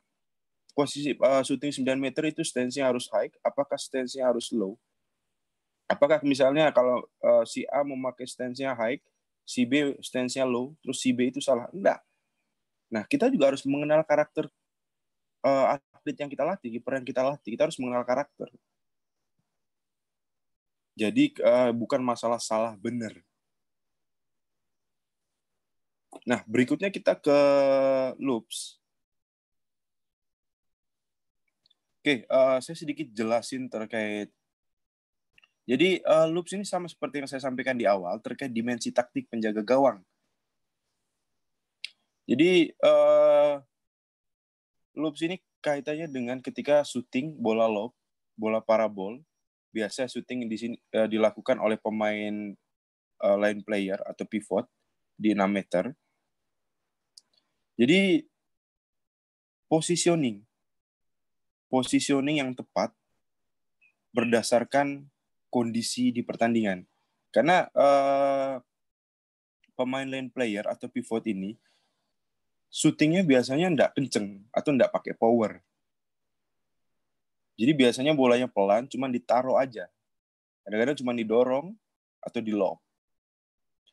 posisi uh, shooting 9 meter itu stance-nya harus high? Apakah stance-nya harus low? Apakah misalnya kalau uh, si A memakai stance-nya high, si B stance-nya low, terus si B itu salah. Enggak. Nah, kita juga harus mengenal karakter uh, atlet yang kita latih, kiper yang kita latih. Kita harus mengenal karakter. Jadi uh, bukan masalah salah benar. Nah, berikutnya kita ke loops. Oke, uh, saya sedikit jelasin terkait jadi uh, loops ini sama seperti yang saya sampaikan di awal terkait dimensi taktik penjaga gawang. Jadi uh, loops ini kaitannya dengan ketika syuting bola lob, bola parabol, biasa syuting di sini uh, dilakukan oleh pemain uh, line player atau pivot di 6 meter. Jadi positioning positioning yang tepat berdasarkan kondisi di pertandingan. Karena uh, pemain lane player atau pivot ini syutingnya biasanya tidak kenceng atau tidak pakai power. Jadi biasanya bolanya pelan, cuma ditaruh aja. Kadang-kadang cuma didorong atau di lob.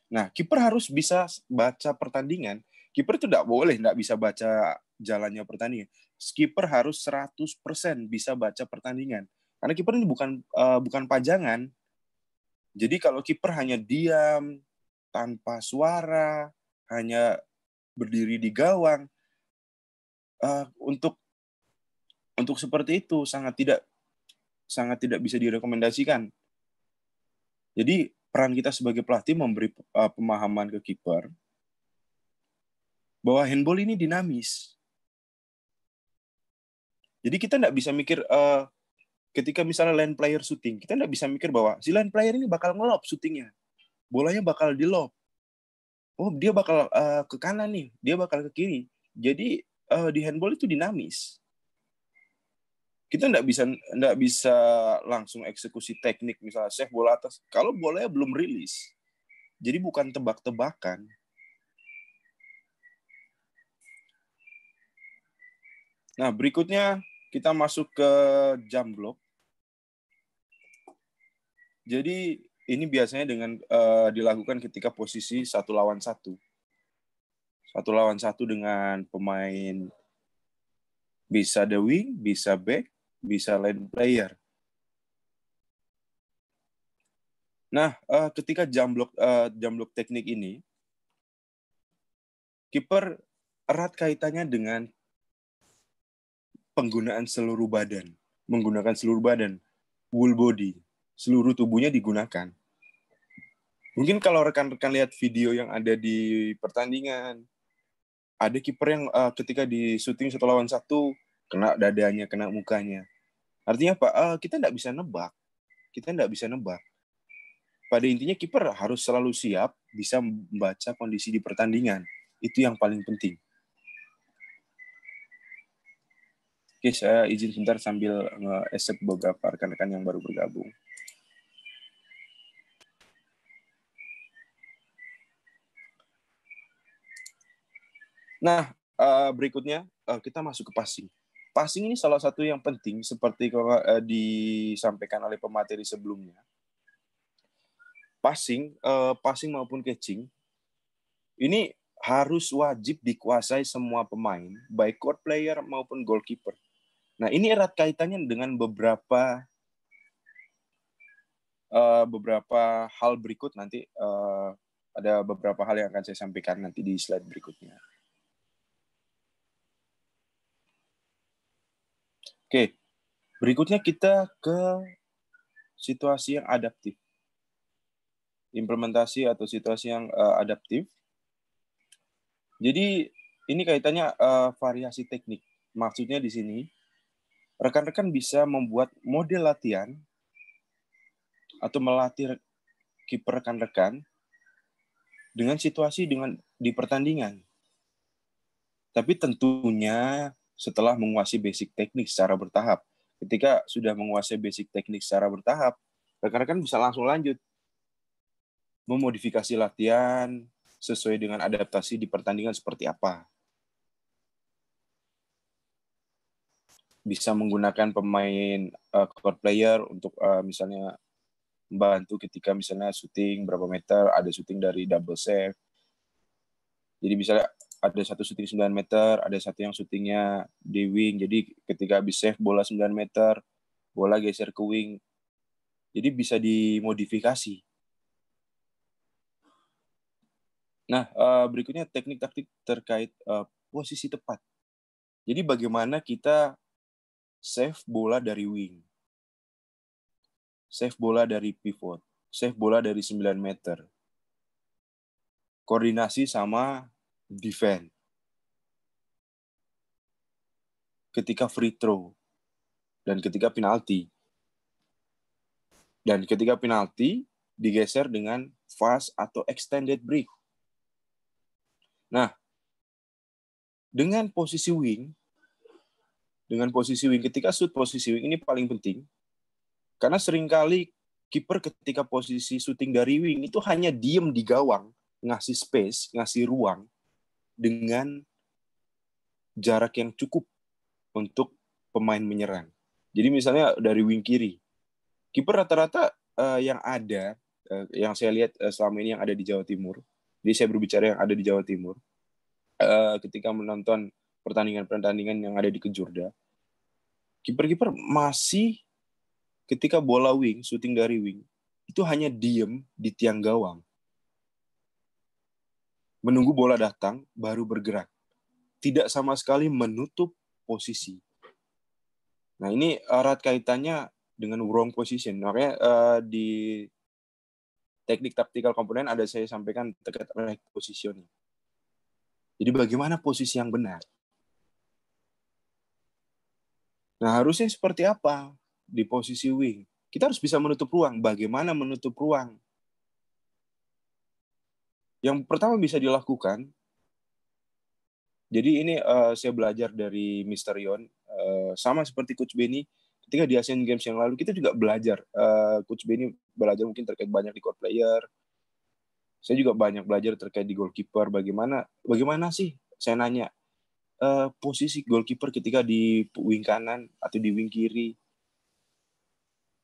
Nah, kiper harus bisa baca pertandingan Kiper itu tidak boleh, tidak bisa baca jalannya pertandingan. Skipper harus 100% bisa baca pertandingan. Karena kiper ini bukan uh, bukan pajangan. Jadi kalau kiper hanya diam, tanpa suara, hanya berdiri di gawang, uh, untuk untuk seperti itu sangat tidak sangat tidak bisa direkomendasikan. Jadi peran kita sebagai pelatih memberi uh, pemahaman ke kiper bahwa handball ini dinamis. Jadi kita tidak bisa mikir uh, ketika misalnya line player shooting, kita tidak bisa mikir bahwa si line player ini bakal ngelop shootingnya, bolanya bakal di lob. Oh dia bakal uh, ke kanan nih, dia bakal ke kiri. Jadi uh, di handball itu dinamis. Kita tidak bisa tidak bisa langsung eksekusi teknik misalnya save bola atas kalau bolanya belum rilis. Jadi bukan tebak-tebakan. Nah, berikutnya kita masuk ke jam block. Jadi ini biasanya dengan uh, dilakukan ketika posisi satu lawan satu. Satu lawan satu dengan pemain bisa the wing, bisa back, bisa lane player. Nah, uh, ketika jam block uh, jam block teknik ini, kiper erat kaitannya dengan penggunaan seluruh badan, menggunakan seluruh badan, full body, seluruh tubuhnya digunakan. Mungkin kalau rekan-rekan lihat video yang ada di pertandingan, ada kiper yang uh, ketika di syuting satu lawan satu kena dadanya, kena mukanya. Artinya apa? Uh, kita tidak bisa nebak. Kita tidak bisa nebak. Pada intinya kiper harus selalu siap, bisa membaca kondisi di pertandingan. Itu yang paling penting. Oke, saya izin sebentar sambil nge-accept beberapa rekan-rekan yang baru bergabung. Nah, uh, berikutnya uh, kita masuk ke passing. Passing ini salah satu yang penting seperti kalau disampaikan oleh pemateri sebelumnya. Passing, passing maupun catching ini harus wajib dikuasai semua pemain, baik court player maupun goalkeeper. Nah, ini erat kaitannya dengan beberapa uh, beberapa hal berikut nanti uh, ada beberapa hal yang akan saya sampaikan nanti di slide berikutnya. Oke, berikutnya kita ke situasi yang adaptif. Implementasi atau situasi yang uh, adaptif. Jadi ini kaitannya uh, variasi teknik. Maksudnya di sini rekan-rekan bisa membuat model latihan atau melatih kiper rekan-rekan dengan situasi dengan di pertandingan. Tapi tentunya setelah menguasai basic teknik secara bertahap. Ketika sudah menguasai basic teknik secara bertahap, rekan-rekan bisa langsung lanjut memodifikasi latihan sesuai dengan adaptasi di pertandingan seperti apa. Bisa menggunakan pemain uh, court player untuk uh, misalnya membantu ketika misalnya syuting berapa meter, ada syuting dari double save. Jadi misalnya ada satu syuting 9 meter, ada satu yang syutingnya di wing. Jadi ketika habis save bola 9 meter, bola geser ke wing. Jadi bisa dimodifikasi. Nah, uh, berikutnya teknik taktik terkait uh, posisi tepat. Jadi bagaimana kita save bola dari wing, save bola dari pivot, save bola dari 9 meter, koordinasi sama defense. Ketika free throw dan ketika penalti. Dan ketika penalti digeser dengan fast atau extended break. Nah, dengan posisi wing, dengan posisi wing. Ketika shoot posisi wing ini paling penting. Karena sering kali kiper ketika posisi shooting dari wing itu hanya diem di gawang, ngasih space, ngasih ruang dengan jarak yang cukup untuk pemain menyerang. Jadi misalnya dari wing kiri, kiper rata-rata uh, yang ada, uh, yang saya lihat uh, selama ini yang ada di Jawa Timur, jadi saya berbicara yang ada di Jawa Timur, ketika menonton pertandingan-pertandingan yang ada di Kejurda, kiper-kiper masih ketika bola wing, shooting dari wing, itu hanya diem di tiang gawang. Menunggu bola datang, baru bergerak. Tidak sama sekali menutup posisi. Nah ini erat kaitannya dengan wrong position. Makanya uh, di teknik tactical komponen ada saya sampaikan terkait right positioning. Jadi bagaimana posisi yang benar? Nah, harusnya seperti apa di posisi wing? Kita harus bisa menutup ruang. Bagaimana menutup ruang? Yang pertama bisa dilakukan. Jadi ini uh, saya belajar dari Mr. Yon. Uh, sama seperti Coach Benny, ketika di Asian Games yang lalu kita juga belajar. Uh, Coach Benny belajar mungkin terkait banyak di court player. Saya juga banyak belajar terkait di goalkeeper. Bagaimana bagaimana sih? Saya nanya uh, posisi goalkeeper ketika di wing kanan atau di wing kiri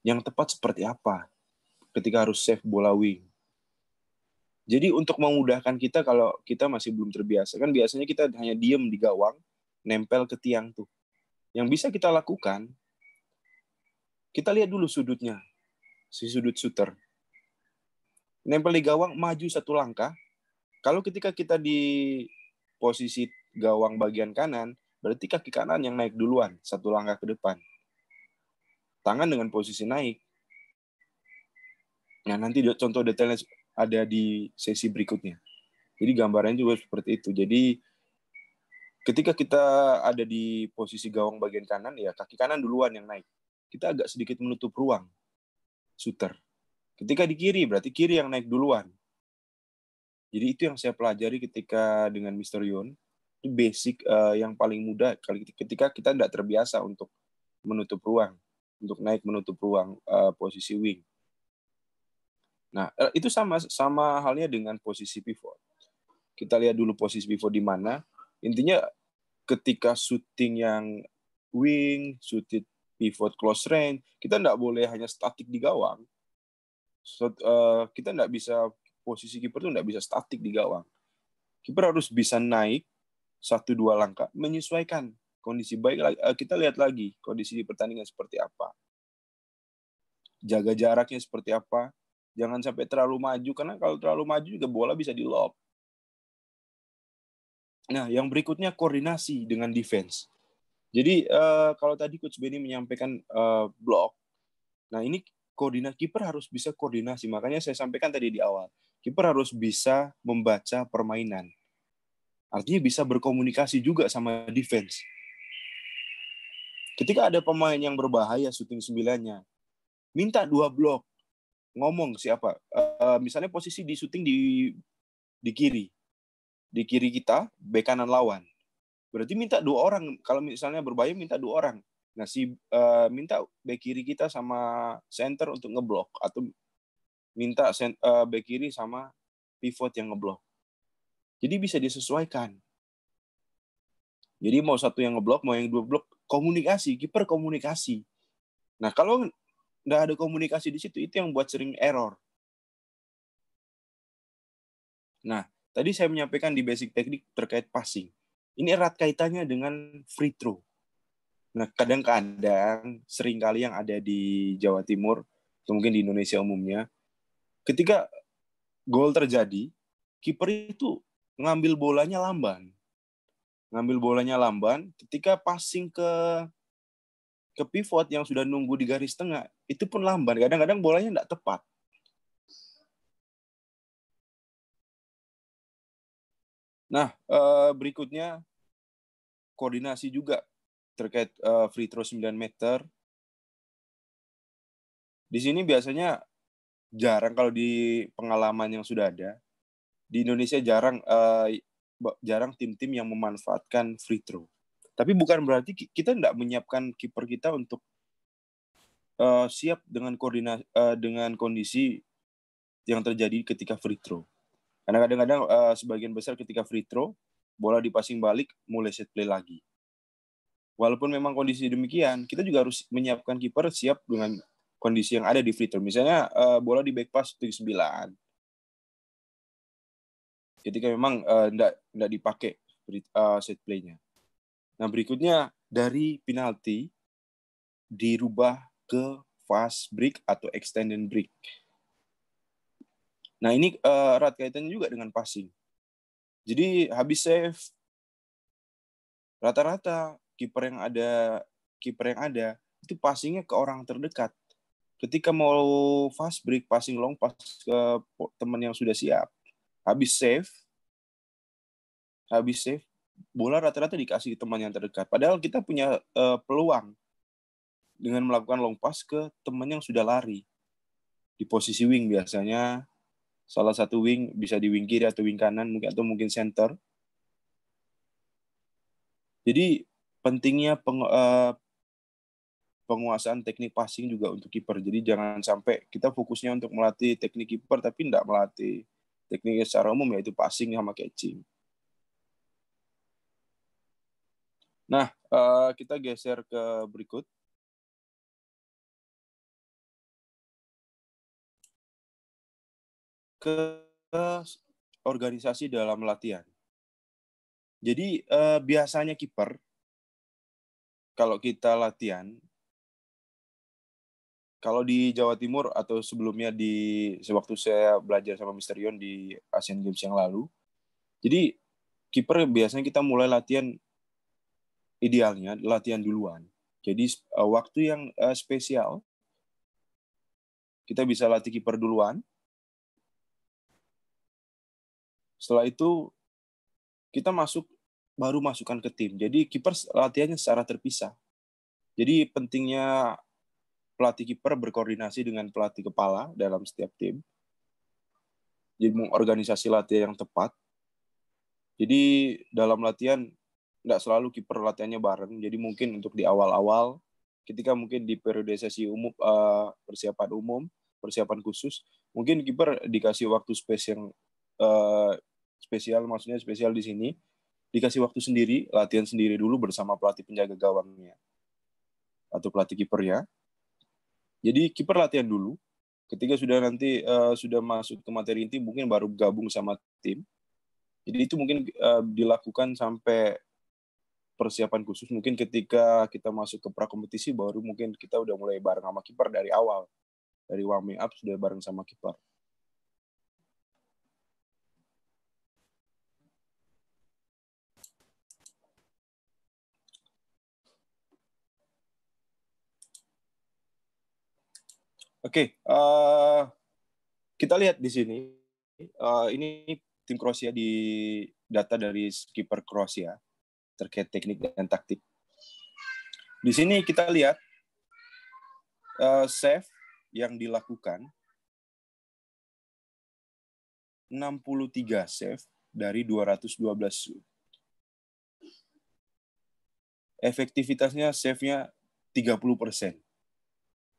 yang tepat seperti apa ketika harus save bola wing. Jadi untuk memudahkan kita kalau kita masih belum terbiasa kan biasanya kita hanya diem di gawang, nempel ke tiang tuh. Yang bisa kita lakukan kita lihat dulu sudutnya, si sudut shooter. Nempel di gawang, maju satu langkah. Kalau ketika kita di posisi gawang bagian kanan, berarti kaki kanan yang naik duluan, satu langkah ke depan. Tangan dengan posisi naik. Nah, nanti contoh detailnya ada di sesi berikutnya. Jadi gambarannya juga seperti itu. Jadi ketika kita ada di posisi gawang bagian kanan, ya kaki kanan duluan yang naik kita agak sedikit menutup ruang shooter. Ketika di kiri, berarti kiri yang naik duluan. Jadi itu yang saya pelajari ketika dengan Mr. Yon. Itu basic uh, yang paling mudah ketika kita tidak terbiasa untuk menutup ruang, untuk naik menutup ruang uh, posisi wing. Nah, uh, itu sama sama halnya dengan posisi pivot. Kita lihat dulu posisi pivot di mana. Intinya ketika shooting yang wing, shooting pivot close range. Kita tidak boleh hanya statik di gawang. So, uh, kita tidak bisa posisi kiper itu tidak bisa statik di gawang. Kiper harus bisa naik satu dua langkah, menyesuaikan kondisi baik. Uh, kita lihat lagi kondisi di pertandingan seperti apa, jaga jaraknya seperti apa. Jangan sampai terlalu maju karena kalau terlalu maju juga bola bisa di lob. Nah, yang berikutnya koordinasi dengan defense. Jadi uh, kalau tadi Coach Benny menyampaikan uh, blok, nah ini koordinasi kiper harus bisa koordinasi. Makanya saya sampaikan tadi di awal, kiper harus bisa membaca permainan. Artinya bisa berkomunikasi juga sama defense. Ketika ada pemain yang berbahaya shooting sembilannya, minta dua blok, ngomong siapa. Uh, misalnya posisi di shooting di di kiri, di kiri kita, bek kanan lawan berarti minta dua orang kalau misalnya berbahaya minta dua orang nah si uh, minta back kiri kita sama center untuk ngeblok atau minta uh, back kiri sama pivot yang ngeblok jadi bisa disesuaikan. Jadi mau satu yang ngeblok mau yang dua blok komunikasi kiper komunikasi. Nah kalau nggak ada komunikasi di situ itu yang buat sering error. Nah tadi saya menyampaikan di basic teknik terkait passing. Ini erat kaitannya dengan free throw. Nah, kadang-kadang sering kali yang ada di Jawa Timur, atau mungkin di Indonesia umumnya, ketika gol terjadi, kiper itu ngambil bolanya lamban. Ngambil bolanya lamban, ketika passing ke ke pivot yang sudah nunggu di garis tengah, itu pun lamban. Kadang-kadang bolanya tidak tepat. Nah, uh, berikutnya koordinasi juga terkait uh, free throw 9 meter. Di sini biasanya jarang kalau di pengalaman yang sudah ada. Di Indonesia jarang uh, jarang tim-tim yang memanfaatkan free throw. Tapi bukan berarti kita tidak menyiapkan kiper kita untuk uh, siap dengan koordinasi uh, dengan kondisi yang terjadi ketika free throw. Karena kadang-kadang uh, sebagian besar ketika free throw, bola dipasing balik, mulai set play lagi. Walaupun memang kondisi demikian, kita juga harus menyiapkan kiper siap dengan kondisi yang ada di free throw. Misalnya uh, bola di back pass di 9. Ketika memang uh, enggak, enggak dipakai uh, set play-nya. Nah, berikutnya dari penalti dirubah ke fast break atau extended break. Nah, ini uh, erat kaitannya juga dengan passing. Jadi habis save rata-rata kiper yang ada kiper yang ada itu passingnya ke orang terdekat. Ketika mau fast break, passing long pass ke teman yang sudah siap. Habis save, habis save, bola rata-rata dikasih teman yang terdekat. Padahal kita punya uh, peluang dengan melakukan long pass ke teman yang sudah lari. Di posisi wing biasanya salah satu wing bisa di wing kiri atau wing kanan mungkin atau mungkin center. Jadi pentingnya peng, uh, penguasaan teknik passing juga untuk kiper. Jadi jangan sampai kita fokusnya untuk melatih teknik kiper tapi tidak melatih teknik secara umum yaitu passing sama catching. Nah, uh, kita geser ke berikut. Ke organisasi dalam latihan. Jadi uh, biasanya kiper kalau kita latihan kalau di Jawa Timur atau sebelumnya di sewaktu saya belajar sama Mister Yon di Asian Games yang lalu, jadi kiper biasanya kita mulai latihan idealnya latihan duluan. Jadi uh, waktu yang uh, spesial kita bisa latih kiper duluan. Setelah itu kita masuk baru masukkan ke tim. Jadi kiper latihannya secara terpisah. Jadi pentingnya pelatih kiper berkoordinasi dengan pelatih kepala dalam setiap tim. Jadi mengorganisasi latihan yang tepat. Jadi dalam latihan nggak selalu kiper latihannya bareng. Jadi mungkin untuk di awal-awal, ketika mungkin di periode sesi umum uh, persiapan umum, persiapan khusus, mungkin kiper dikasih waktu yang uh, spesial, maksudnya spesial di sini, dikasih waktu sendiri, latihan sendiri dulu bersama pelatih penjaga gawangnya atau pelatih kipernya. Jadi kiper latihan dulu. Ketika sudah nanti uh, sudah masuk ke materi inti, mungkin baru gabung sama tim. Jadi itu mungkin uh, dilakukan sampai persiapan khusus mungkin ketika kita masuk ke prakompetisi baru mungkin kita udah mulai bareng sama kiper dari awal dari warming up sudah bareng sama kiper Oke, okay, uh, eh, kita lihat di sini. Uh, ini tim Kroasia di data dari skipper Kroasia terkait teknik dan taktik. Di sini kita lihat uh, save yang dilakukan 63 save dari 212 shoot. Efektivitasnya save-nya 30%.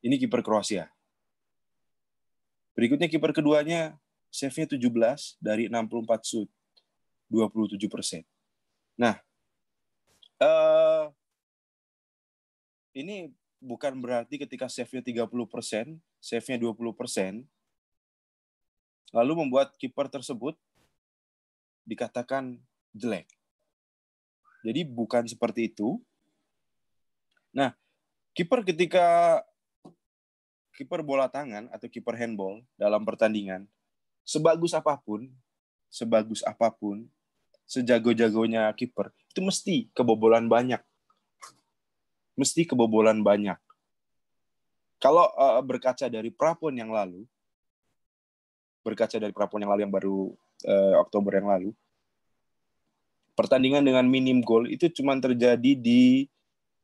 Ini kiper Kroasia. Berikutnya kiper keduanya save-nya 17 dari 64 shoot. 27%. Nah, uh, ini bukan berarti ketika save-nya 30%, save-nya 20%, lalu membuat kiper tersebut dikatakan jelek. Jadi bukan seperti itu. Nah, kiper ketika kiper bola tangan atau kiper handball dalam pertandingan, sebagus apa pun, sebagus apa pun, sejago-jagonya kiper, itu mesti kebobolan banyak. Mesti kebobolan banyak. Kalau uh, berkaca dari prapon yang lalu, berkaca dari prapon yang lalu yang baru uh, Oktober yang lalu, pertandingan dengan minim gol itu cuma terjadi di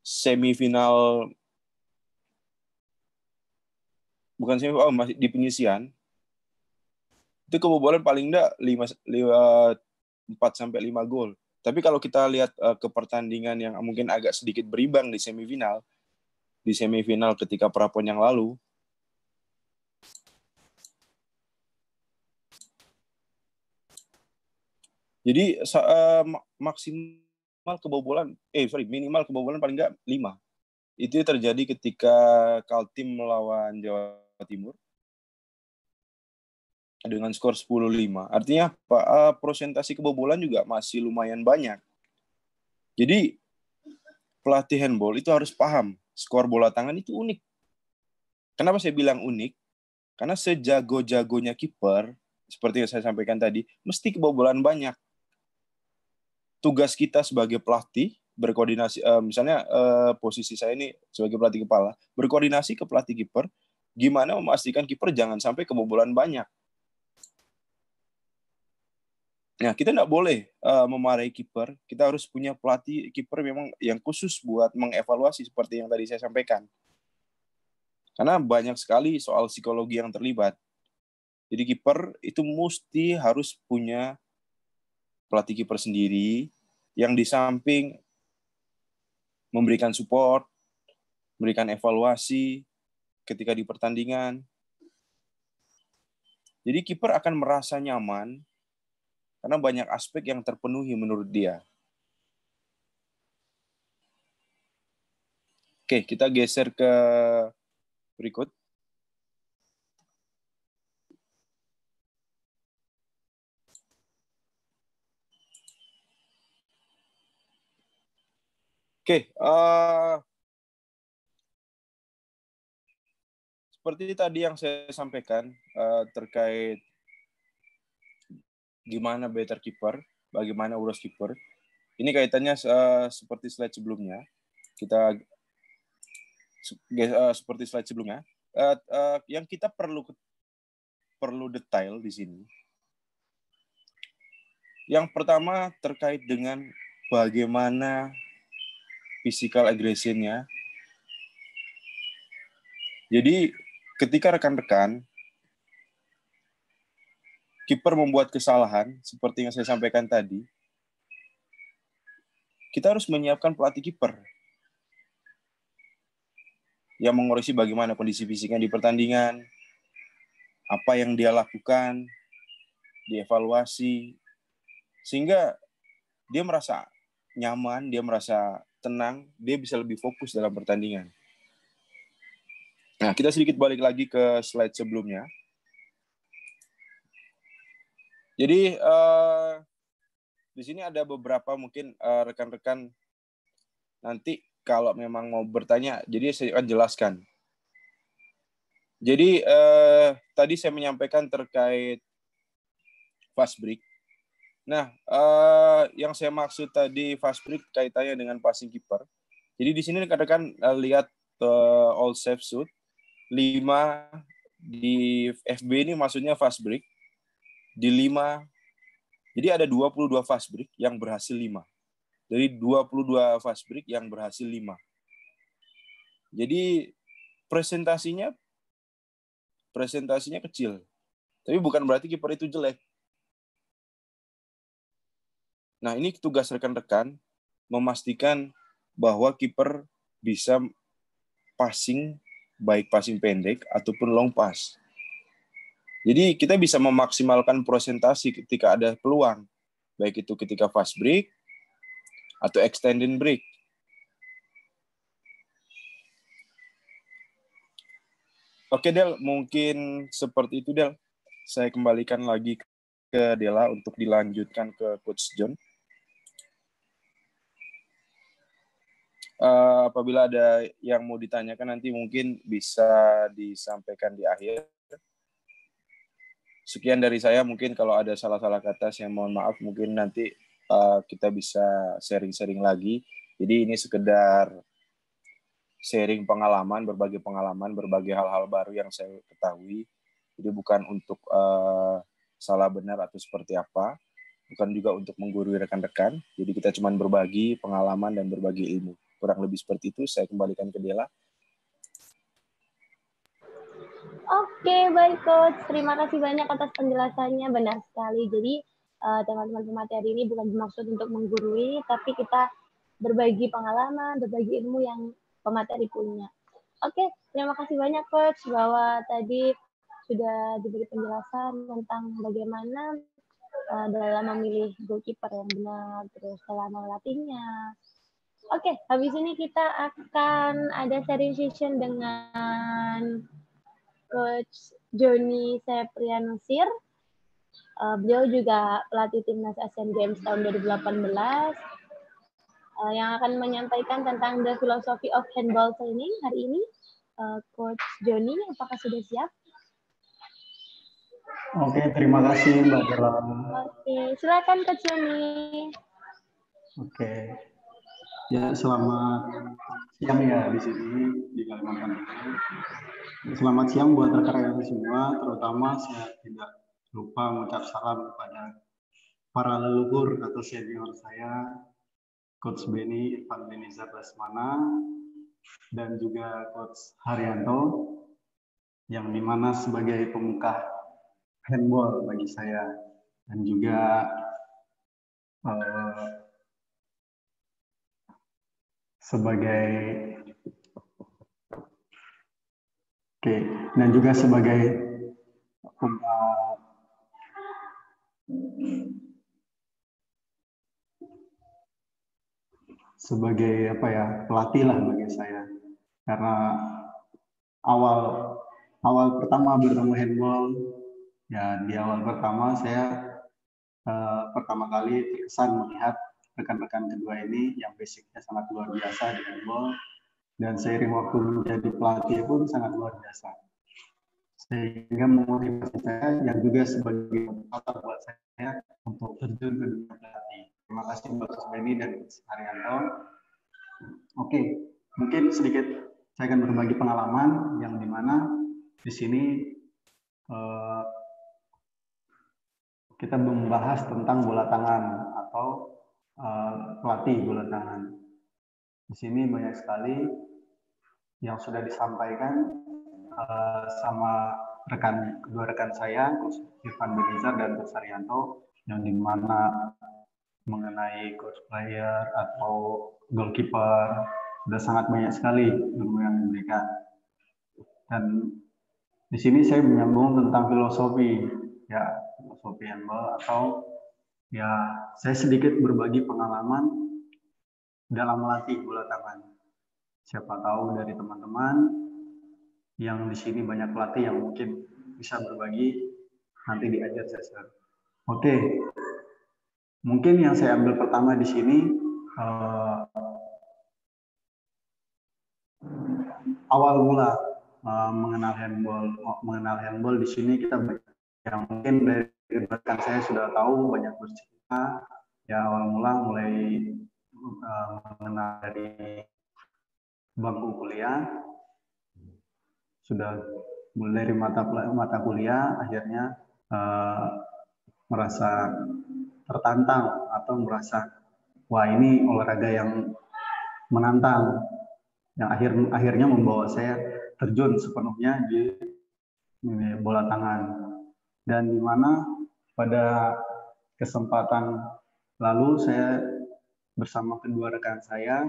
semifinal bukan semifinal oh, masih di penyisian itu kebobolan paling enggak 5 4 sampai 5 gol. Tapi kalau kita lihat uh, ke pertandingan yang mungkin agak sedikit berimbang di semifinal, di semifinal ketika prapon yang lalu, jadi uh, maksimal kebobolan, eh sorry minimal kebobolan paling enggak 5. Itu terjadi ketika Kaltim melawan Jawa Timur dengan skor 10-5. Artinya uh, prosentasi kebobolan juga masih lumayan banyak. Jadi pelatih handball itu harus paham skor bola tangan itu unik. Kenapa saya bilang unik? Karena sejago-jagonya kiper, seperti yang saya sampaikan tadi, mesti kebobolan banyak. Tugas kita sebagai pelatih berkoordinasi, uh, misalnya uh, posisi saya ini sebagai pelatih kepala, berkoordinasi ke pelatih kiper, gimana memastikan kiper jangan sampai kebobolan banyak. Nah, kita tidak boleh uh, memarahi kiper. Kita harus punya pelatih kiper memang yang khusus buat mengevaluasi seperti yang tadi saya sampaikan. Karena banyak sekali soal psikologi yang terlibat. Jadi kiper itu mesti harus punya pelatih kiper sendiri yang di samping memberikan support, memberikan evaluasi ketika di pertandingan. Jadi kiper akan merasa nyaman karena banyak aspek yang terpenuhi menurut dia. Oke, kita geser ke berikut. Oke, uh, seperti tadi yang saya sampaikan uh, terkait gimana better keeper, bagaimana urus keeper. Ini kaitannya uh, seperti slide sebelumnya. Kita uh, seperti slide sebelumnya. Uh, uh, yang kita perlu perlu detail di sini. Yang pertama terkait dengan bagaimana physical aggressionnya. Jadi ketika rekan-rekan kiper membuat kesalahan seperti yang saya sampaikan tadi, kita harus menyiapkan pelatih kiper yang mengoreksi bagaimana kondisi fisiknya di pertandingan, apa yang dia lakukan, dievaluasi, sehingga dia merasa nyaman, dia merasa tenang, dia bisa lebih fokus dalam pertandingan. Nah, kita sedikit balik lagi ke slide sebelumnya. Jadi uh, di sini ada beberapa mungkin eh, rekan-rekan nanti kalau memang mau bertanya, jadi saya akan jelaskan. Jadi uh, tadi saya menyampaikan terkait fast break. Nah, uh, yang saya maksud tadi fast break kaitannya dengan passing keeper. Jadi di sini rekan-rekan uh, lihat uh, all safe shoot 5 di FB ini maksudnya fast break di 5 jadi ada 22 fast break yang berhasil 5. Dari 22 fast break yang berhasil 5. Jadi presentasinya presentasinya kecil. Tapi bukan berarti kiper itu jelek. Nah, ini tugas rekan-rekan memastikan bahwa kiper bisa passing baik passing pendek ataupun long pass. Jadi kita bisa memaksimalkan presentasi ketika ada peluang, baik itu ketika fast break atau extended break. Oke Del, mungkin seperti itu Del. Saya kembalikan lagi ke Dela untuk dilanjutkan ke Coach John. Uh, apabila ada yang mau ditanyakan nanti mungkin bisa disampaikan di akhir. Sekian dari saya. Mungkin kalau ada salah-salah kata saya mohon maaf. Mungkin nanti uh, kita bisa sharing-sharing lagi. Jadi ini sekedar sharing pengalaman berbagai pengalaman berbagai hal-hal baru yang saya ketahui. Jadi bukan untuk uh, salah benar atau seperti apa. Bukan juga untuk menggurui rekan-rekan. Jadi kita cuma berbagi pengalaman dan berbagi ilmu kurang lebih seperti itu saya kembalikan ke Dela Oke, baik Coach. Terima kasih banyak atas penjelasannya. Benar sekali. Jadi, uh, teman-teman pemateri ini bukan bermaksud untuk menggurui, tapi kita berbagi pengalaman, berbagi ilmu yang pemateri punya. Oke, terima kasih banyak Coach bahwa tadi sudah diberi penjelasan tentang bagaimana uh, dalam memilih goalkeeper yang benar, terus selama melatihnya. Oke, habis ini kita akan ada sharing session dengan Coach Joni Seprianusir. Uh, beliau juga pelatih timnas Asian Games tahun 2018. uh, yang akan menyampaikan tentang the philosophy of handball training hari ini. Uh, Coach Joni, apakah sudah siap? Oke, terima kasih Mbak Dela. Oke, silakan Coach Joni. Oke. Ya, selamat siang ya di sini di Kalimantan. Selamat siang buat rekan-rekan semua, terutama saya tidak lupa mengucap salam kepada para leluhur atau senior saya, Coach Benny Irfan Benizar Lesmana, dan juga Coach Haryanto, yang di mana sebagai pemuka handball bagi saya, dan juga uh, sebagai oke okay. dan juga sebagai uh, sebagai apa ya pelatih lah bagi saya karena awal awal pertama bertemu handball ya di awal pertama saya uh, pertama kali terkesan melihat rekan-rekan kedua ini yang basicnya sangat luar biasa di handball dan seiring waktu menjadi pelatih pun sangat luar biasa sehingga memotivasi saya yang juga sebagai motivator buat saya untuk terjun ke dunia pelatih. Terima kasih Mas Benny dan Haryanto. Oke, mungkin sedikit saya akan berbagi pengalaman yang di mana di sini uh, kita membahas tentang bola tangan atau uh, pelatih bola tangan. Di sini banyak sekali yang sudah disampaikan uh, sama rekan kedua rekan saya, Coach Irfan Benizar dan Coach Arianto, yang di mana mengenai coach player atau goalkeeper sudah sangat banyak sekali ilmu yang diberikan. Dan di sini saya menyambung tentang filosofi, ya filosofi handball atau ya saya sedikit berbagi pengalaman dalam melatih bola tangan. Siapa tahu dari teman-teman yang di sini banyak pelatih yang mungkin bisa berbagi nanti diajar saya. Oke, mungkin yang saya ambil pertama di sini uh, awal mula uh, mengenal handball, mengenal handball di sini kita yang mungkin dari rekan saya sudah tahu banyak bercerita ya awal mula mulai uh, mengenal dari bangku kuliah. Sudah mulai dari mata mata kuliah akhirnya uh, merasa tertantang atau merasa wah ini olahraga yang menantang. Yang akhir akhirnya membawa saya terjun sepenuhnya di bola tangan. Dan di mana pada kesempatan lalu saya bersama kedua rekan saya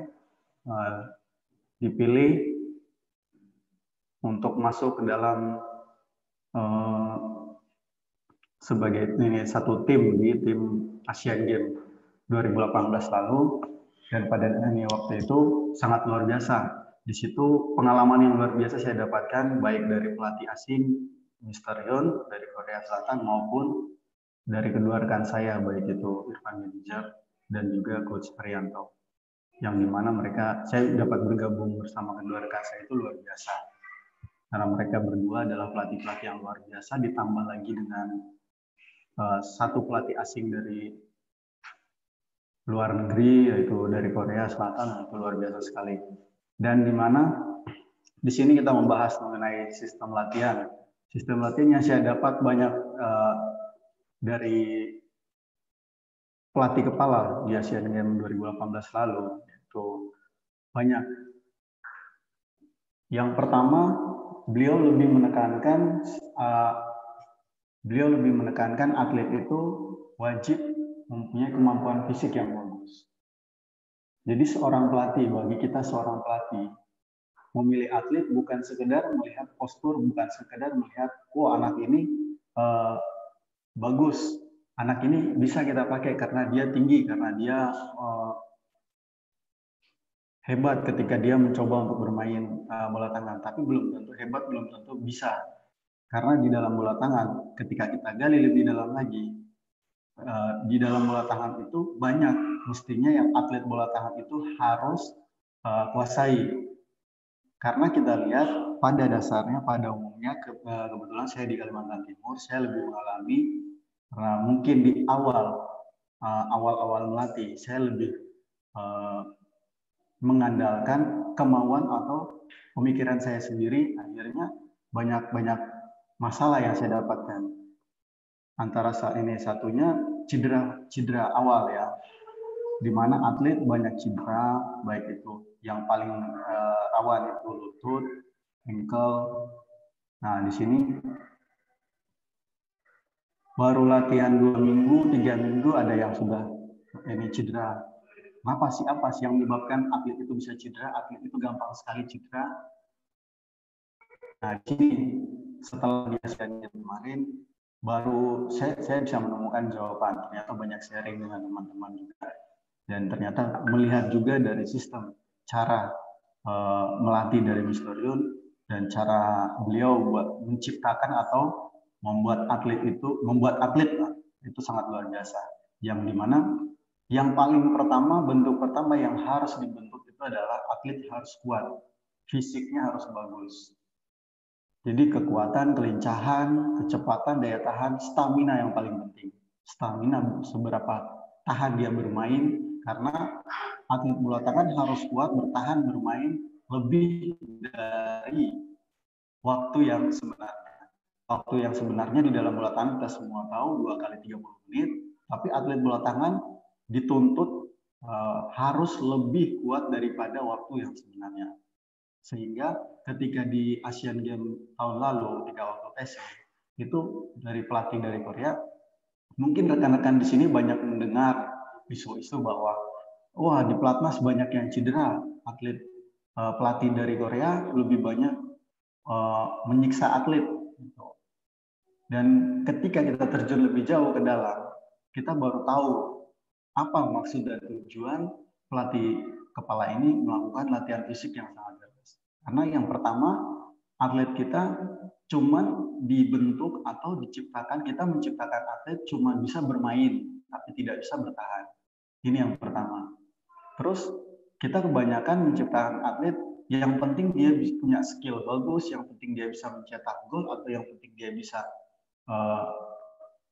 uh, dipilih untuk masuk ke dalam uh, sebagai ini satu tim di tim Asian Games 2018 lalu dan pada ini waktu itu sangat luar biasa. Di situ pengalaman yang luar biasa saya dapatkan baik dari pelatih asing Mr. Hyun dari Korea Selatan maupun dari kedua rekan saya baik itu Irfan Manager dan juga Coach Arianto yang di mana mereka saya dapat bergabung bersama kedua rekan saya itu luar biasa. Karena mereka berdua adalah pelatih-pelatih yang luar biasa ditambah lagi dengan uh, satu pelatih asing dari luar negeri yaitu dari Korea Selatan itu luar biasa sekali. Dan di mana di sini kita membahas mengenai sistem latihan. Sistem latihan yang saya dapat banyak uh, dari pelatih kepala di Asian Games 2018 lalu itu banyak. Yang pertama, beliau lebih menekankan uh, beliau lebih menekankan atlet itu wajib mempunyai kemampuan fisik yang bagus. Jadi seorang pelatih bagi kita seorang pelatih memilih atlet bukan sekedar melihat postur, bukan sekedar melihat, oh anak ini uh, bagus. Anak ini bisa kita pakai karena dia tinggi karena dia uh, hebat ketika dia mencoba untuk bermain uh, bola tangan. Tapi belum tentu hebat belum tentu bisa. Karena di dalam bola tangan ketika kita gali lebih dalam lagi uh, di dalam bola tangan itu banyak. Mestinya yang atlet bola tangan itu harus uh, kuasai. Karena kita lihat pada dasarnya, pada umumnya ke, uh, kebetulan saya di Kalimantan Timur, saya lebih mengalami karena mungkin di awal uh, awal-awal melatih, saya lebih uh, mengandalkan kemauan atau pemikiran saya sendiri, akhirnya banyak-banyak masalah yang saya dapatkan. Antara saat ini satunya cedera cedera awal ya, di mana atlet banyak cedera, baik itu yang paling uh, rawan itu lutut, ankle. Nah di sini baru latihan dua minggu, tiga minggu ada yang sudah ini cedera. Kenapa sih apa sih yang menyebabkan atlet itu bisa cedera? Atlet itu gampang sekali cedera. Nah, di sini setelah dia kemarin baru saya, saya bisa menemukan jawaban. Ternyata banyak sharing dengan teman-teman juga. Dan ternyata melihat juga dari sistem cara uh, melatih dari Mr. Yun dan cara beliau buat menciptakan atau membuat atlet itu membuat atlet itu sangat luar biasa. Yang di mana yang paling pertama bentuk pertama yang harus dibentuk itu adalah atlet harus kuat, fisiknya harus bagus. Jadi kekuatan, kelincahan, kecepatan, daya tahan, stamina yang paling penting. Stamina seberapa tahan dia bermain karena atlet bola tangan harus kuat bertahan bermain lebih dari waktu yang sebenarnya. Waktu yang sebenarnya di dalam bola tangan kita semua tahu dua kali 30 menit, tapi atlet bola tangan dituntut uh, harus lebih kuat daripada waktu yang sebenarnya. Sehingga ketika di Asian Games tahun lalu, ketika waktu tes, itu dari pelatih dari Korea, mungkin rekan-rekan di sini banyak mendengar isu-isu bahwa wah di pelatnas banyak yang cedera, atlet uh, pelatih dari Korea lebih banyak uh, menyiksa atlet. Gitu. Dan ketika kita terjun lebih jauh ke dalam, kita baru tahu apa maksud dan tujuan pelatih kepala ini melakukan latihan fisik yang sangat karena yang pertama, atlet kita cuman dibentuk atau diciptakan, kita menciptakan atlet cuma bisa bermain, tapi tidak bisa bertahan. Ini yang pertama. Terus kita kebanyakan menciptakan atlet yang penting dia punya skill bagus, yang penting dia bisa mencetak gol atau yang penting dia bisa uh,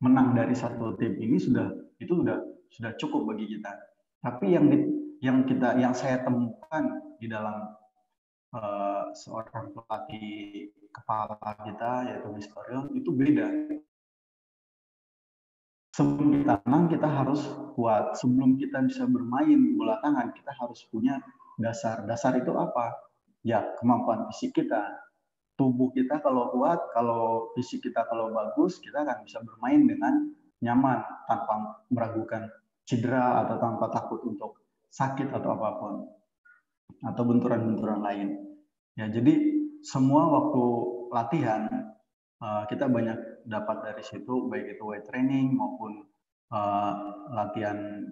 menang dari satu tim ini sudah itu sudah sudah cukup bagi kita. Tapi yang yang kita yang saya temukan di dalam uh, seorang pelatih kepala kita yaitu Mistorion itu beda. Sebelum kita menang kita harus kuat. Sebelum kita bisa bermain bola tangan kita harus punya dasar. Dasar itu apa? Ya kemampuan fisik kita. Tubuh kita kalau kuat, kalau fisik kita kalau bagus, kita akan bisa bermain dengan nyaman tanpa meragukan cedera atau tanpa takut untuk sakit atau apa pun atau benturan-benturan lain. Ya, jadi semua waktu latihan uh, kita banyak dapat dari situ baik itu weight training maupun uh, latihan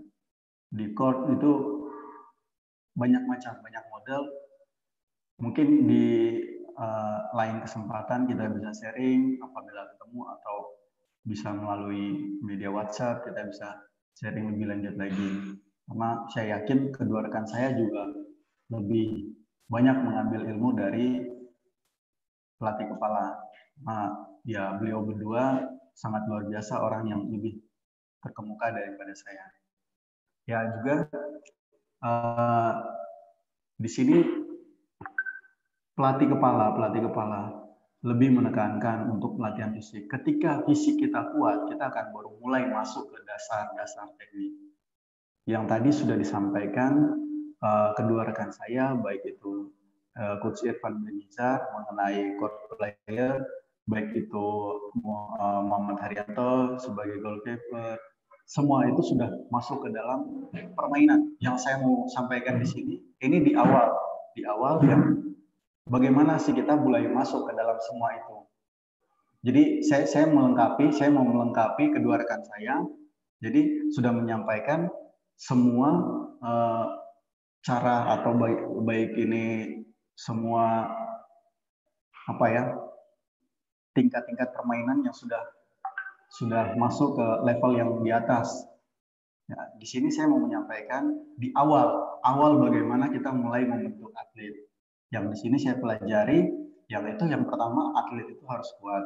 di court itu banyak macam, banyak model. Mungkin di uh, lain kesempatan kita bisa sharing apabila ketemu atau bisa melalui media WhatsApp kita bisa sharing lebih lanjut lagi. Karena saya yakin kedua rekan saya juga lebih banyak mengambil ilmu dari pelatih kepala. Nah, ya beliau berdua sangat luar biasa orang yang lebih terkemuka daripada saya. Ya juga uh, di sini pelatih kepala, pelatih kepala lebih menekankan untuk pelatihan fisik. Ketika fisik kita kuat, kita akan baru mulai masuk ke dasar-dasar teknik. Yang tadi sudah disampaikan uh, kedua rekan saya baik itu uh, coach Irfan Benizar mengenai court player baik itu uh, Muhammad Haryanto sebagai goalkeeper semua itu sudah masuk ke dalam permainan yang saya mau sampaikan di sini. Ini di awal di awal yang bagaimana sih kita mulai masuk ke dalam semua itu. Jadi saya saya melengkapi saya mau melengkapi kedua rekan saya. Jadi sudah menyampaikan semua uh, cara atau baik baik ini semua apa ya tingkat-tingkat permainan yang sudah sudah masuk ke level yang di atas Ya, di sini saya mau menyampaikan di awal, awal bagaimana kita mulai membentuk atlet. Yang di sini saya pelajari, yang itu yang pertama atlet itu harus kuat.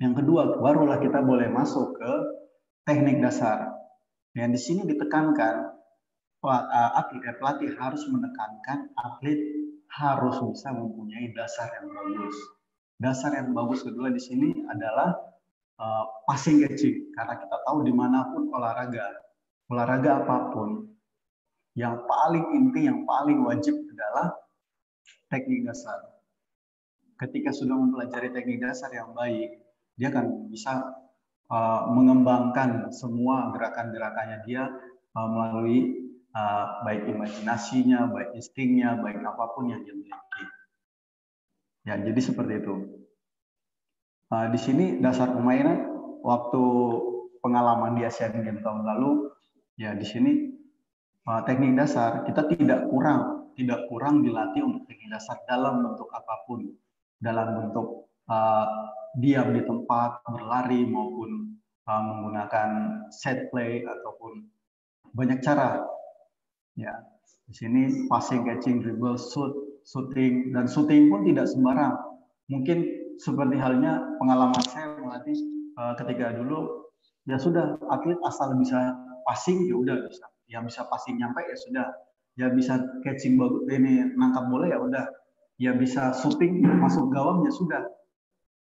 Yang kedua, barulah kita boleh masuk ke teknik dasar. Yang di sini ditekankan atlet eh, pelatih harus menekankan atlet harus bisa mempunyai dasar yang bagus. Dasar yang bagus kedua di sini adalah uh, passing catching karena kita tahu di mana pun olahraga olahraga apa pun, yang paling inti, yang paling wajib adalah teknik dasar. Ketika sudah mempelajari teknik dasar yang baik, dia akan bisa uh, mengembangkan semua gerakan-gerakannya dia uh, melalui uh, baik imajinasinya, baik instingnya, baik apa pun yang dia miliki. Ya, jadi seperti itu. Uh, di sini dasar permainan waktu pengalaman di Asian Games tahun lalu Ya, di sini uh, teknik dasar kita tidak kurang, tidak kurang dilatih untuk teknik dasar dalam bentuk apa pun, dalam bentuk uh, diam di tempat, berlari maupun uh, menggunakan set play ataupun banyak cara. Ya, di sini passing, catching, dribble, shoot, shooting dan shooting pun tidak sembarang. Mungkin seperti halnya pengalaman saya melatih uh, ketika dulu ya sudah atlet asal bisa passing ya udah bisa. Yang bisa passing nyampe ya sudah. Ya bisa catching bagus ini nangkap bola ya udah. Ya bisa shooting masuk gawang ya sudah.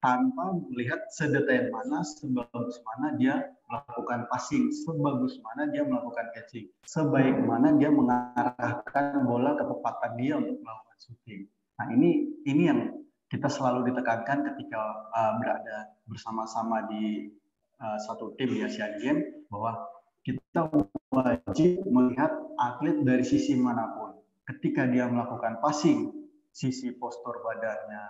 Tanpa melihat sedetail mana sebagus mana dia melakukan passing sebagus mana dia melakukan catching sebaik mana dia mengarahkan bola ke tempatan dia untuk melakukan shooting nah ini ini yang kita selalu ditekankan ketika uh, berada bersama-sama di uh, satu tim di Asian Games bahwa kita wajib melihat atlet dari sisi mana pun. Ketika dia melakukan passing, sisi postur badannya,